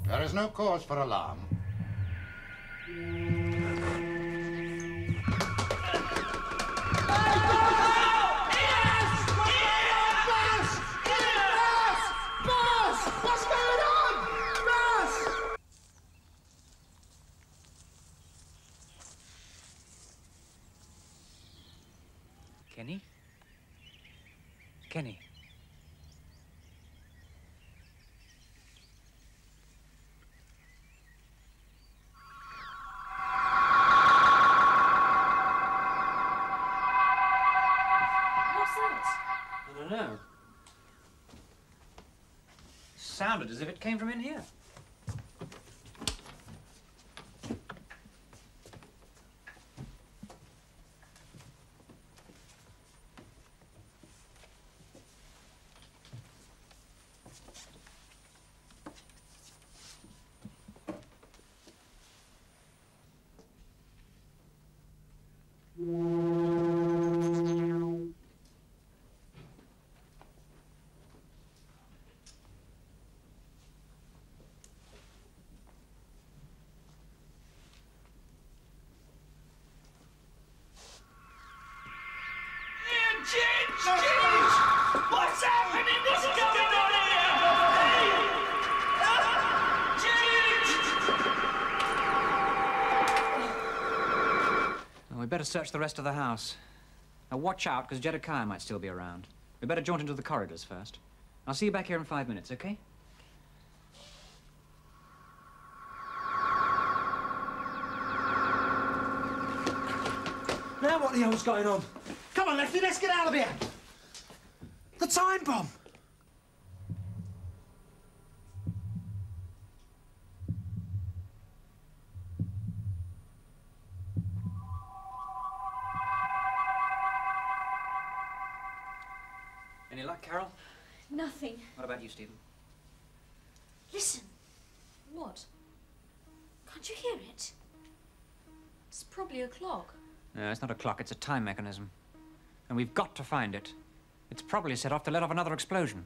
There is no cause for alarm. What's Kenny. What's that? I don't know. Sounded as if it came from in here. Better search the rest of the house. Now watch out, because Jedikiah might still be around. We better jaunt into the corridors first. I'll see you back here in five minutes, okay? Now what the hell's going on? Come on, Lefty, let's get out of here. The time bomb. Stephen? Listen. What? Can't you hear it? It's probably a clock. No, it's not a clock, it's a time mechanism. And we've got to find it. It's probably set off to let off another explosion.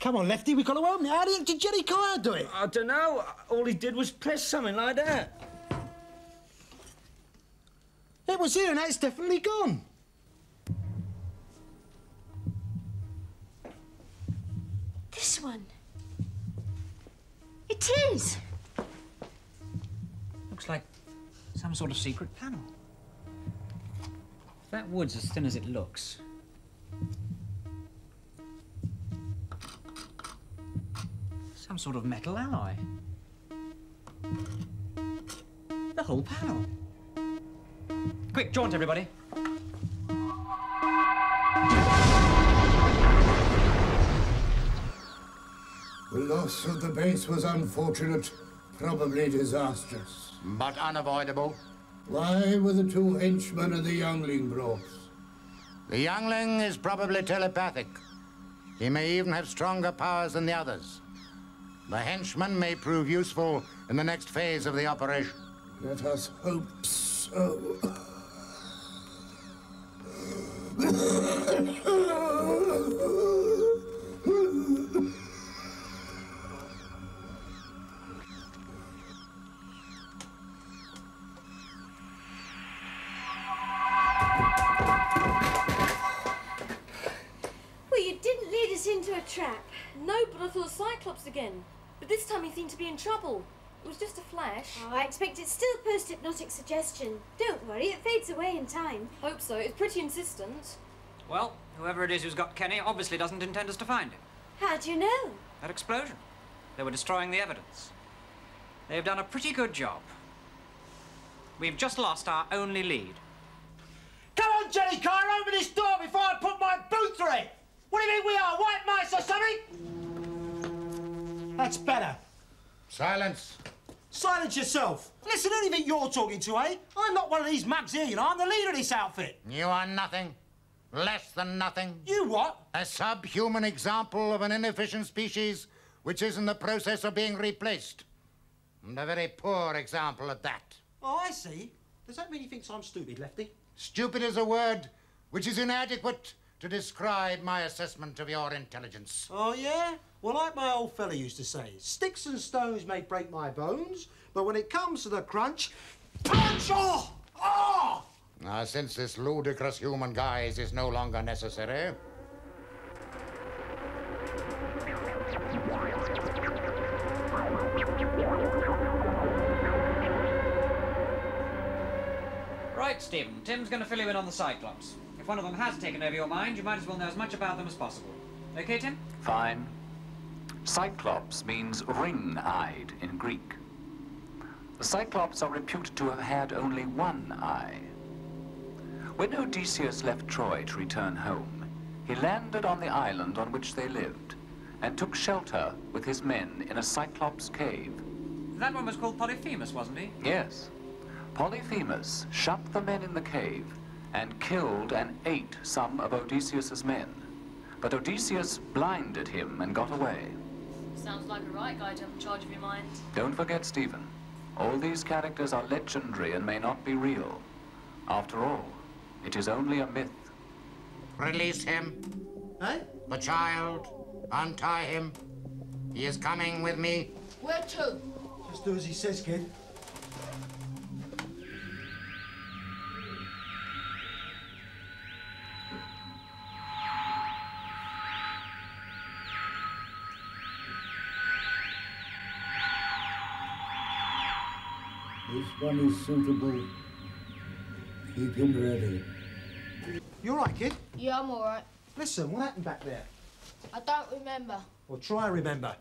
Come on, Lefty, we've got to open it. How did Jedikiah do it? I don't know. All he did was press something like that. It was here and it's definitely gone. This one. It is. Looks like some sort of secret panel. That wood's as thin as it looks. Some sort of metal alloy. The whole panel. Quick, jaunt, everybody. The loss of the base was unfortunate, probably disastrous. But unavoidable. Why were the two henchmen and the youngling brought? The youngling is probably telepathic. He may even have stronger powers than the others. The henchman may prove useful in the next phase of the operation. Let us hope so. Cyclops again. But this time he seemed to be in trouble. It was just a flash. Oh, I expect it's still post-hypnotic suggestion. Don't worry, it fades away in time. Hope so. It's pretty insistent. Well, whoever it is who's got Kenny obviously doesn't intend us to find him. How do you know? That explosion. They were destroying the evidence. They've done a pretty good job. We've just lost our only lead. Come on, Jedikiah, open this door before I put my boot through it. What do you think we are, white mice or something? That's better. Silence. Silence yourself. Listen, who do you think you're talking to, eh? I'm not one of these mugs here, you know. I'm the leader of this outfit. You are nothing. Less than nothing. You what? A subhuman example of an inefficient species which is in the process of being replaced. And a very poor example at that. Oh, I see. Does that mean he thinks I'm stupid, Lefty? Stupid is a word which is inadequate to describe my assessment of your intelligence. Oh, yeah? Well, like my old fella used to say, sticks and stones may break my bones, but when it comes to the crunch, punch! Oh! Ah, oh! Now, since this ludicrous human guise is no longer necessary, Right, Stephen. Tim's going to fill you in on the Cyclops. If one of them has taken over your mind, you might as well know as much about them as possible. Okay, Tim? Fine. Cyclops means ring-eyed in Greek. The Cyclops are reputed to have had only one eye. When Odysseus left Troy to return home, he landed on the island on which they lived and took shelter with his men in a Cyclops cave. That one was called Polyphemus, wasn't he? Yes. Polyphemus shut the men in the cave and killed and ate some of Odysseus's men. But Odysseus blinded him and got away. Sounds like a right guy to have in charge of your mind. Don't forget, Stephen, all these characters are legendary and may not be real. After all, it is only a myth. release him. Eh? The child. Untie him. He is coming with me. Where to? Just do as he says, kid. This one is suitable. Keep him ready. You all right, kid? Yeah, I'm all right. Listen, what happened back there? I don't remember. Well, try and remember.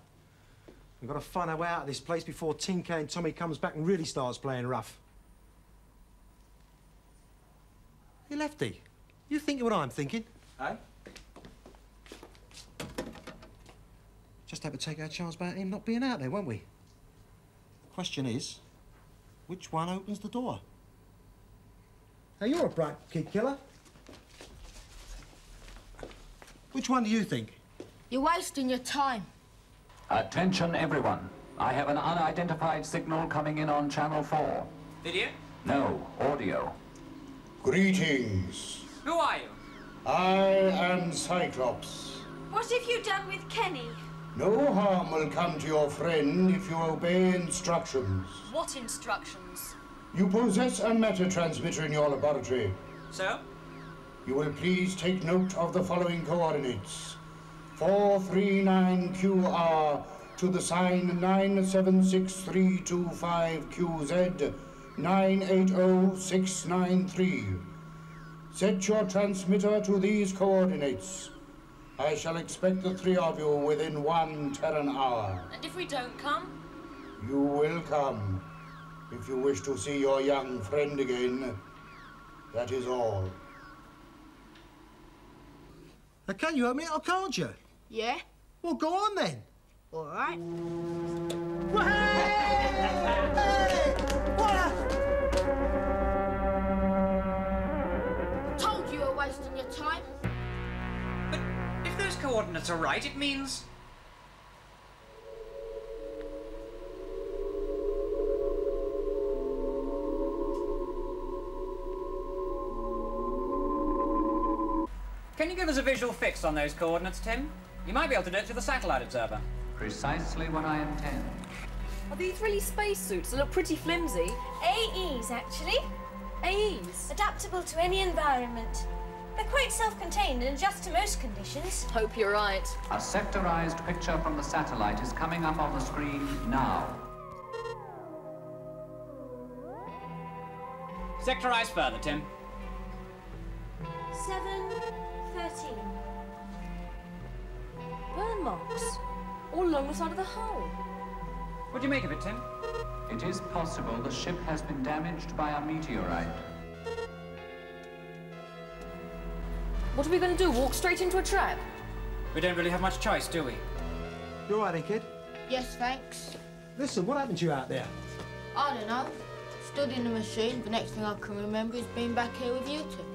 We've got to find our way out of this place before Tinker and Tommy comes back and really starts playing rough. Hey, Lefty, you thinking what I'm thinking? Eh? Just have to take our chance about him not being out there, won't we? The Question is, which one opens the door? Now, you're a bright kid killer. Which one do you think? You're wasting your time. Attention, everyone. I have an unidentified signal coming in on channel 4. Video? No, audio. Greetings. Who are you? I am Cyclops. What have you done with Kenny? No harm will come to your friend if you obey instructions. What instructions? You possess a matter transmitter in your laboratory. So? You will please take note of the following coordinates. 439QR to the sign 976325QZ 980693. Set your transmitter to these coordinates. I shall expect the three of you within one Terran hour. And if we don't come? You will come. If you wish to see your young friend again, that is all. Now, can you open me or can't you? Yeah? Well, go on then. All right. Coordinates are right, it means. Can you give us a visual fix on those coordinates, Tim? You might be able to do it through the satellite observer. Precisely what I intend. Are these really spacesuits? They look pretty flimsy. AEs, actually. AEs? Adaptable to any environment. They're quite self-contained and adjust to most conditions. Hope you're right. A sectorized picture from the satellite is coming up on the screen now. Sectorize further, Tim. Seven, thirteen. Burn marks. All along the side of the hull. What do you make of it, Tim? It is possible the ship has been damaged by a meteorite. What are we going to do? Walk straight into a trap? We don't really have much choice, do we? You all right, then, kid? Yes, thanks. Listen, what happened to you out there? I don't know. Stood in the machine. The next thing I can remember is being back here with you two.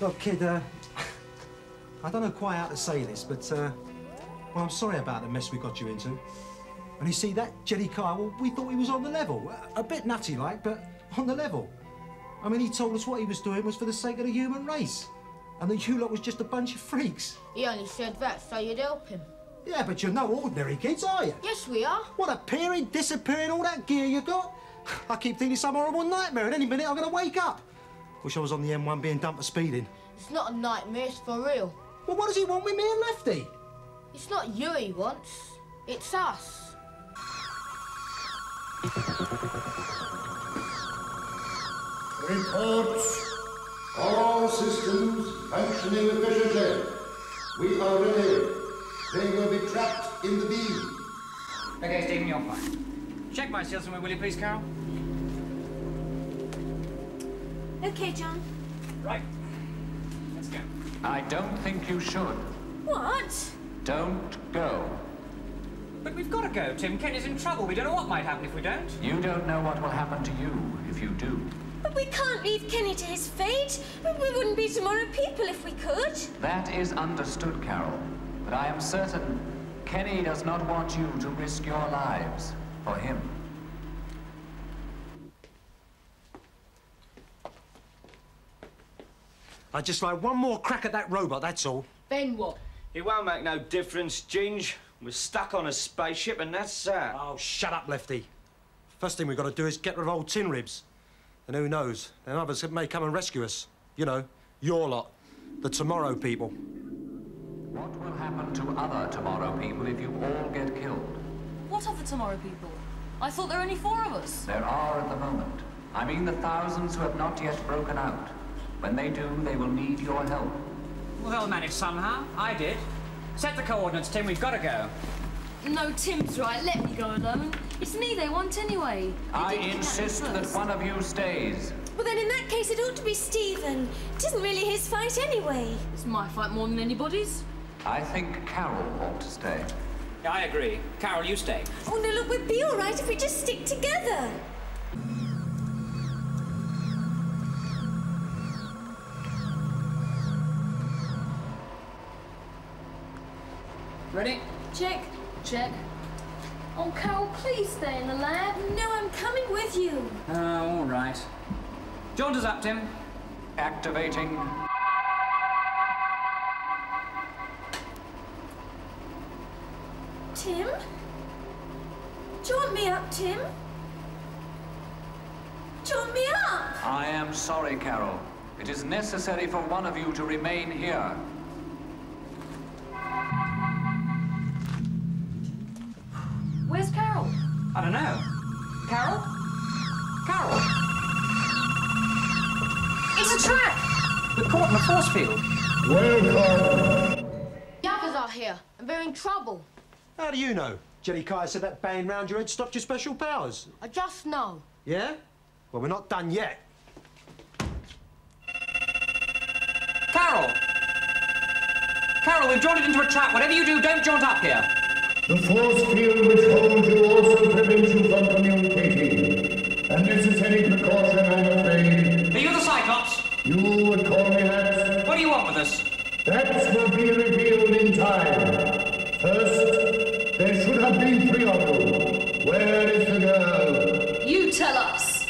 Look, kid, uh, I don't know quite how to say this, but, uh, well, I'm sorry about the mess we got you into. And you see, that Jedikiah, well, we thought he was on the level. A, a bit nutty like, but on the level. I mean, he told us what he was doing was for the sake of the human race. And that you lot was just a bunch of freaks. He only said that so you'd help him. Yeah, but you're no ordinary kids, are you? Yes, we are. What, appearing, disappearing, all that gear you got? I keep thinking some horrible nightmare, and any minute I'm going to wake up. Wish I was on the M1 being dumped for speeding. It's not a nightmare, it's for real. Well, what does he want with me and Lefty? It's not you he wants, it's us. Reports. All systems functioning efficiently. We are ready. They will be trapped in the beam. Okay, Stephen, you're fine. Check my seals for me, will you please, Carol? Okay, John. Right. Let's go. I don't think you should. What? Don't go. But we've got to go, Tim. Ken is in trouble. We don't know what might happen if we don't. You don't know what will happen to you if you do. But we can't leave Kenny to his fate. We we wouldn't be tomorrow people if we could. That is understood, Carol. But I am certain Kenny does not want you to risk your lives for him. I'd just like one more crack at that robot, that's all. Then what? It won't make no difference, Ginge. We're stuck on a spaceship, and that's that. Oh, shut up, Lefty. First thing we've got to do is get rid of old tin ribs. And who knows, then others may come and rescue us. You know, your lot, the tomorrow people. What will happen to other tomorrow people if you all get killed? What of the tomorrow people? I thought there were only four of us. There are at the moment. I mean the thousands who have not yet broken out. When they do, they will need your help. Well, they'll manage somehow. I did. Set the coordinates, Tim. We've got to go. No, Tim's right. Let me go alone. It's me they want anyway. They I did kidnap me insist that first. one of you stays. Well, then in that case, it ought to be Stephen. It isn't really his fight anyway. It's my fight more than anybody's. I think Carol ought to stay. Yeah, I agree. Carol, you stay. Oh, no, look, we'd be all right if we just stick together. Ready? Check. Check. Oh, Carol, please stay in the lab. No, I'm coming with you. Oh, all right. Jaunters up, Tim. Activating. Tim? Want me up, Tim? Want me up? I am sorry, Carol. It is necessary for one of you to remain here. Carol? I don't know. Carol? Carol! It's a trap! We're caught in a force field. Welcome. The others are here, and they're in trouble. How do you know? Jedikiah said that band round your head stopped your special powers. I just know. Yeah? Well, we're not done yet. Carol! Carol, we've drawn it into a trap. Whatever you do, don't jaunt up here. The force field which holds you also prevents you from communicating. And this is any precaution, I'm afraid. Are you the Cyclops? You would call me that? What do you want with us? That will be revealed in time. First, there should have been three of you. Where is the girl? You tell us.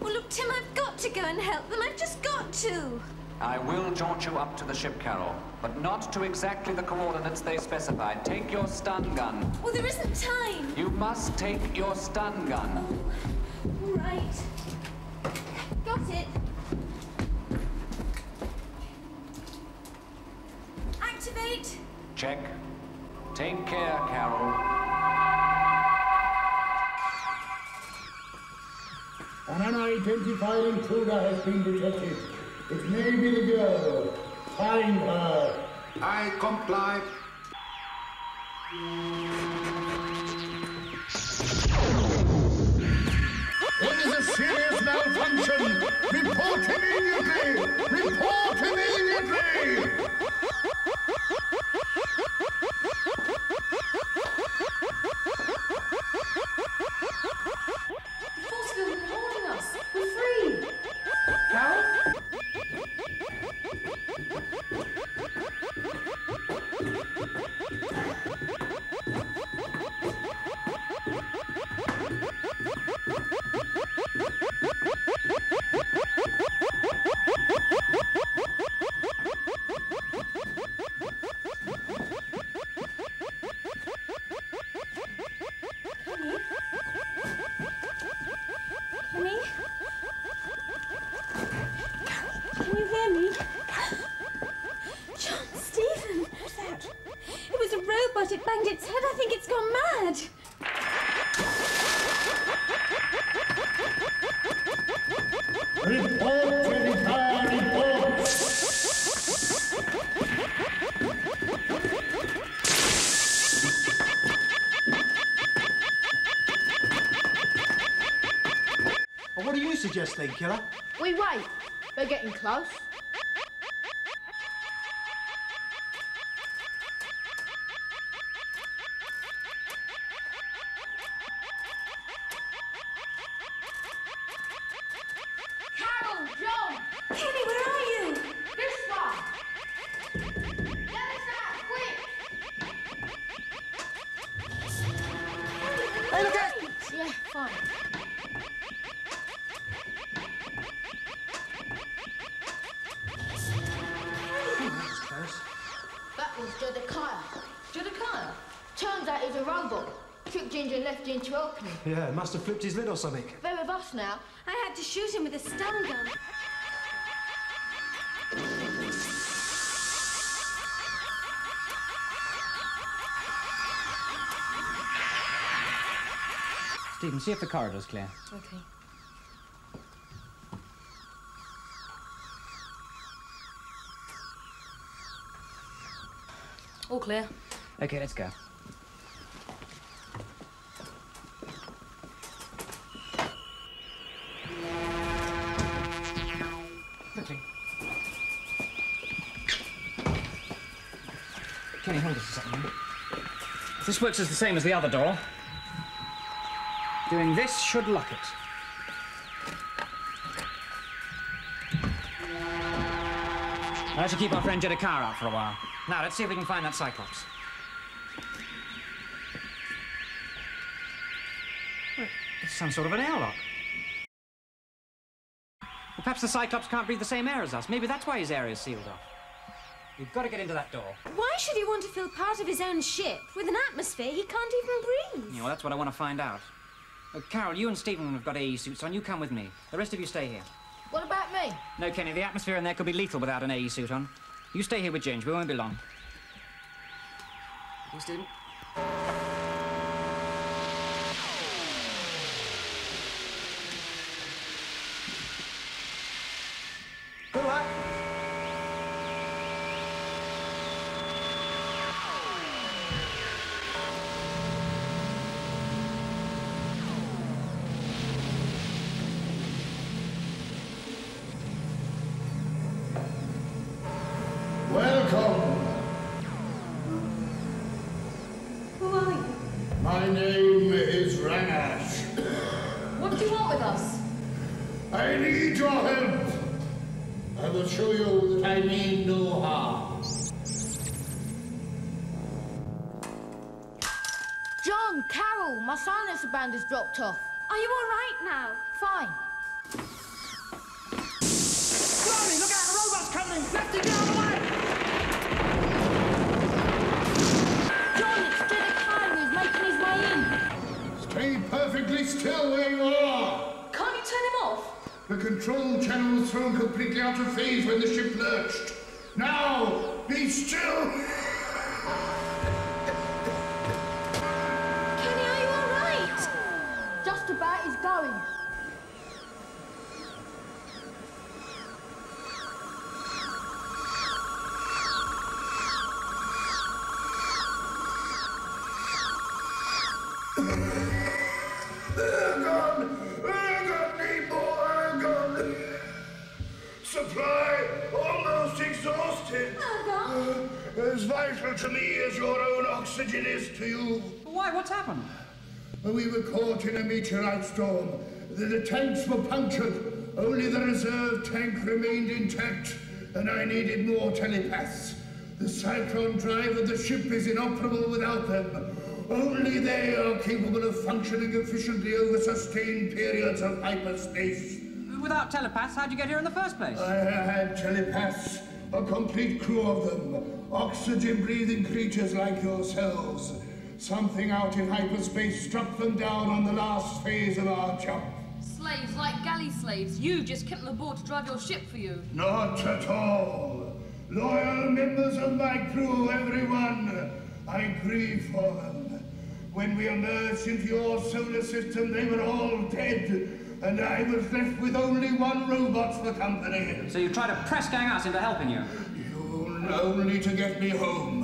Well, look, Tim, I've got to go and help them. I've just got to. I will jaunt you up to the ship, Carol, but not to exactly the coordinates they specified. Take your stun gun. Well, there isn't time. You must take your stun gun. All right. Got it. Activate. Check. Take care, Carol. An unidentified intruder has been detected. It may be the girl. Find her. I comply. It is a serious malfunction. Report immediately. Report immediately. What do you suggest then, killer? We wait. They're getting close. Have flipped his lid or something. They're with us now. I had to shoot him with a stun gun. Stephen, see if the corridor's clear. Okay. All clear. Okay, let's go. Works as the same as the other door, doing this should lock it. I should keep our friend Jedikiah out for a while. Now, let's see if we can find that Cyclops. It's some sort of an airlock. Perhaps the Cyclops can't breathe the same air as us. Maybe that's why his area is sealed off. We've got to get into that door. Why should he want to feel part of his own ship with an atmosphere he can't even breathe? Yeah, well, that's what I want to find out. Uh, Carol, you and Stephen have got AE suits on. You come with me. The rest of you stay here. What about me? No, Kenny, the atmosphere in there could be lethal without an AE suit on. You stay here with Ginge. We won't be long. You, Stephen? John, Carol, my silencer band has dropped off. Are you all right now? Fine. Blimey, look out, the robot's coming! Lefty, get out of the way! John, it's Jedikiah who's making his way in. Stay perfectly still where you are. Can't you turn him off? The control channel was thrown completely out of phase when the ship lurched. Now, be still. We were caught in a meteorite storm. The, the tanks were punctured. Only the reserve tank remained intact, and I needed more telepaths. The cyclone drive of the ship is inoperable without them. Only they are capable of functioning efficiently over sustained periods of hyperspace. Without telepaths, how'd you get here in the first place? I had telepaths, a complete crew of them, oxygen-breathing creatures like yourselves. Something out in hyperspace struck them down on the last phase of our jump. Slaves like galley slaves. You just kept them aboard to drive your ship for you. Not at all. Loyal members of my crew, everyone. I grieve for them. When we emerged into your solar system, they were all dead, and I was left with only one robot for company. So you tried to press gang us into helping you? You only to get me home.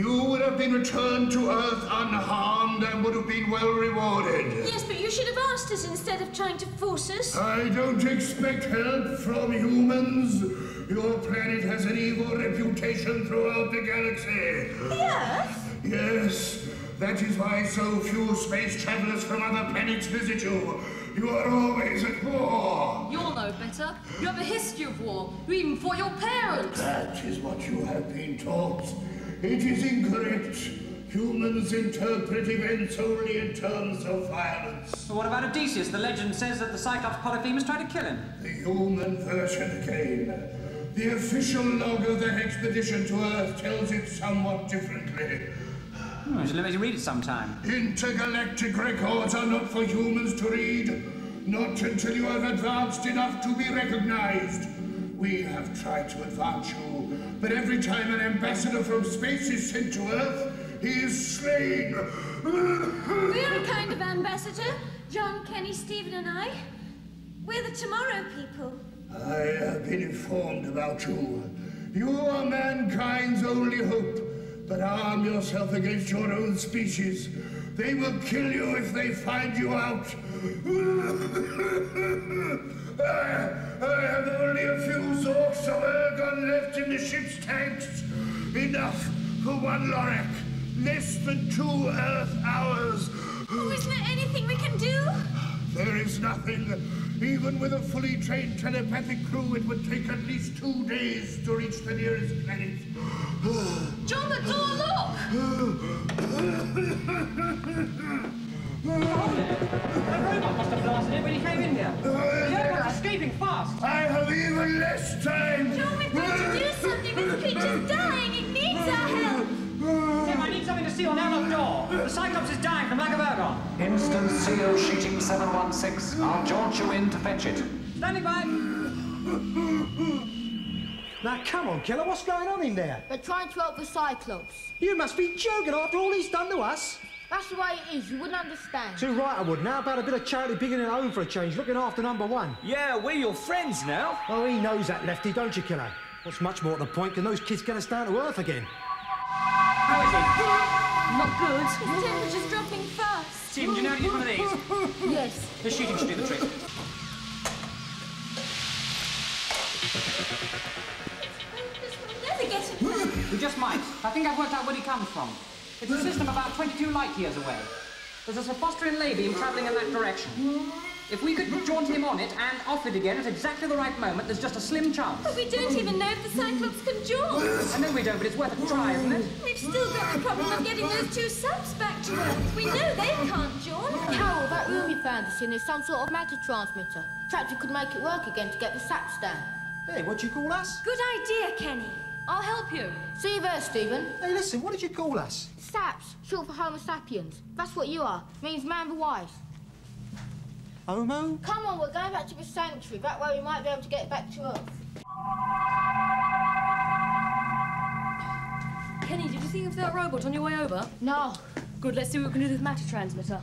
You would have been returned to Earth unharmed and would have been well rewarded. Yes, but you should have asked us instead of trying to force us. I don't expect help from humans. Your planet has an evil reputation throughout the galaxy. The Earth? Yes, that is why so few space travelers from other planets visit you. You are always at war. You'll know better. You have a history of war. You even fought your parents. That is what you have been taught. It is incorrect. Humans interpret events only in terms of violence. But what about Odysseus? The legend says that the Cyclops Polyphemus tried to kill him. The human version again. The official log of that expedition to Earth tells it somewhat differently. Hmm, I should let me read it sometime. Intergalactic records are not for humans to read. Not until you have advanced enough to be recognized. We have tried to advance you, but every time an ambassador from space is sent to Earth, he is slain. We're a kind of ambassador. John, Kenny, Stephen, and I. We're the Tomorrow People. I have been informed about you. You are mankind's only hope, but arm yourself against your own species. They will kill you if they find you out. I, have only a few Zorks of Ergon left in the ship's tanks. Enough for one Lorak. Less than two Earth hours. Oh, isn't there anything we can do? There is nothing. Even with a fully trained telepathic crew, it would take at least two days to reach the nearest planet. John, the door lock! The robot must have blasted it when he came in here. The Ergon escaping fast! I have even less time! John, we've got to do something. This creature's dying. It needs our help. Tim, I need something to seal an airlock door. The Cyclops is dying from lack of ergon. Instant seal sheeting 716. I'll jaunt you in to fetch it. Standing by. Now, come on, Killer, what's going on in there? They're trying to help the Cyclops. You must be joking after all he's done to us. That's the way it is. You wouldn't understand. Too right I would. Now about a bit of charity bigger than home for a change, looking after number one. Yeah, we're your friends now. Oh, he knows that, Lefty, don't you, Killer? What's much more to the point, can those kids get us down to earth again? How is he? Not good. His temperature's dropping fast. Tim, do you know how to use one of these? Yes. The shooting should do the trick. Never get. We just might. I think I've worked out where he comes from. It's a system about 22 light years away. There's a Sophosterian lay beam travelling in that direction. If we could jaunt him on it and off it again at exactly the right moment, there's just a slim chance. But we don't even know if the Cyclops can jaunt. I know we don't, but it's worth a try, isn't it? We've still got the problem of getting those two subs back to Earth. We know they can't jaunt. Carol, that room you found us in is some sort of matter transmitter. Perhaps you could make it work again to get the saps down. Hey, what do you call us? Good idea, Kenny. I'll help you. See you there, Stephen. Hey, listen, what did you call us? Saps, short for Homo sapiens. That's what you are. Means man the wise. Homo? Come on, we're going back to the sanctuary. That way we might be able to get back to Earth. Kenny, did you think of that robot on your way over? No. Good, let's see what we can do with the matter transmitter.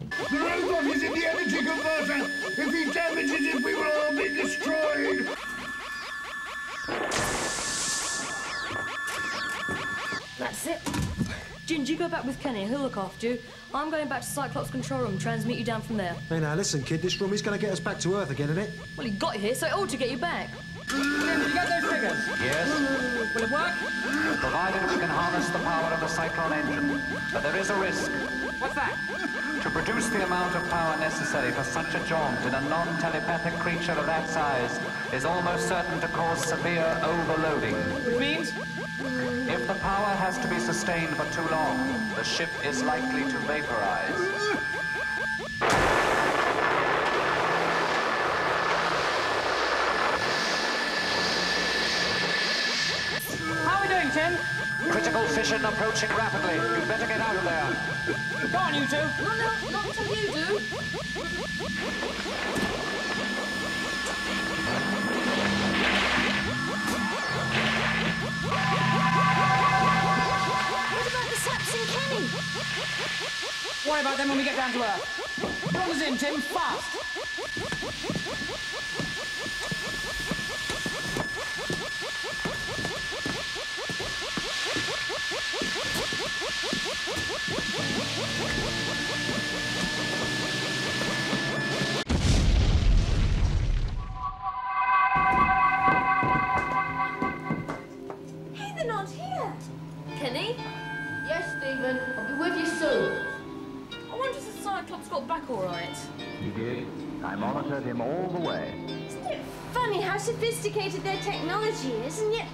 The robot is in the energy converter! If he damages it, we will all be destroyed! That's it. Ginger, you go back with Kenny. He'll look after you. I'm going back to Cyclops control room, transmit you down from there. Hey, now, listen, kid, this room is going to get us back to Earth again, isn't it? Well, he got you here, so it ought to get you back. Tim, you get those figures? Yes, Will it work? provided we can harness the power of the cyclone engine. But there is a risk. What's that? To produce the amount of power necessary for such a jaunt in a non-telepathic creature of that size is almost certain to cause severe overloading. Which means? If the power has to be sustained for too long, the ship is likely to vaporize. How are we doing, Tim? Critical fission approaching rapidly. You'd better get out of there. Go on, you two. No, no, not until you do. Worry about them when we get down to Earth. Run us in, Tim, fast. Cyclops got back all right. He did. I monitored him all the way. Isn't it funny how sophisticated their technology is, and yet,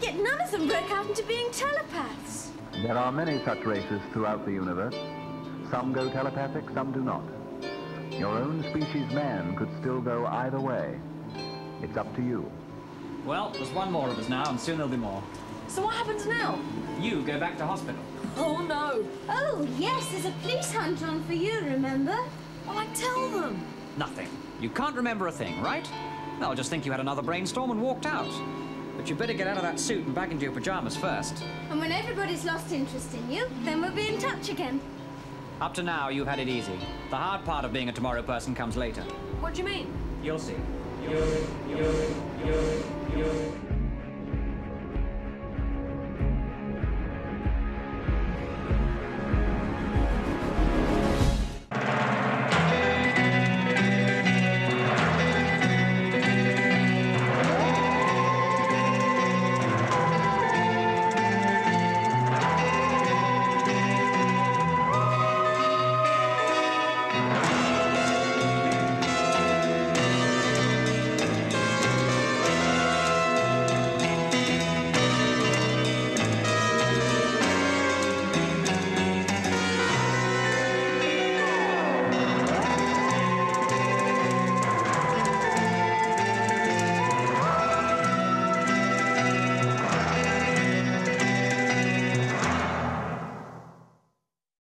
yet none of them broke out into being telepaths? There are many such races throughout the universe. Some go telepathic, some do not. Your own species, man, could still go either way. It's up to you. Well, there's one more of us now, and soon there'll be more. So what happens now? You go back to hospital. Oh, no. Oh, yes, there's a police hunt on for you, remember? Well, I tell them. Nothing. You can't remember a thing, right? They'll just think you had another brainstorm and walked out. But you better get out of that suit and back into your pajamas first. And when everybody's lost interest in you, then we'll be in touch again. Up to now, you've had it easy. The hard part of being a tomorrow person comes later. What do you mean? You'll see. You'll, you'll, you'll, you'll.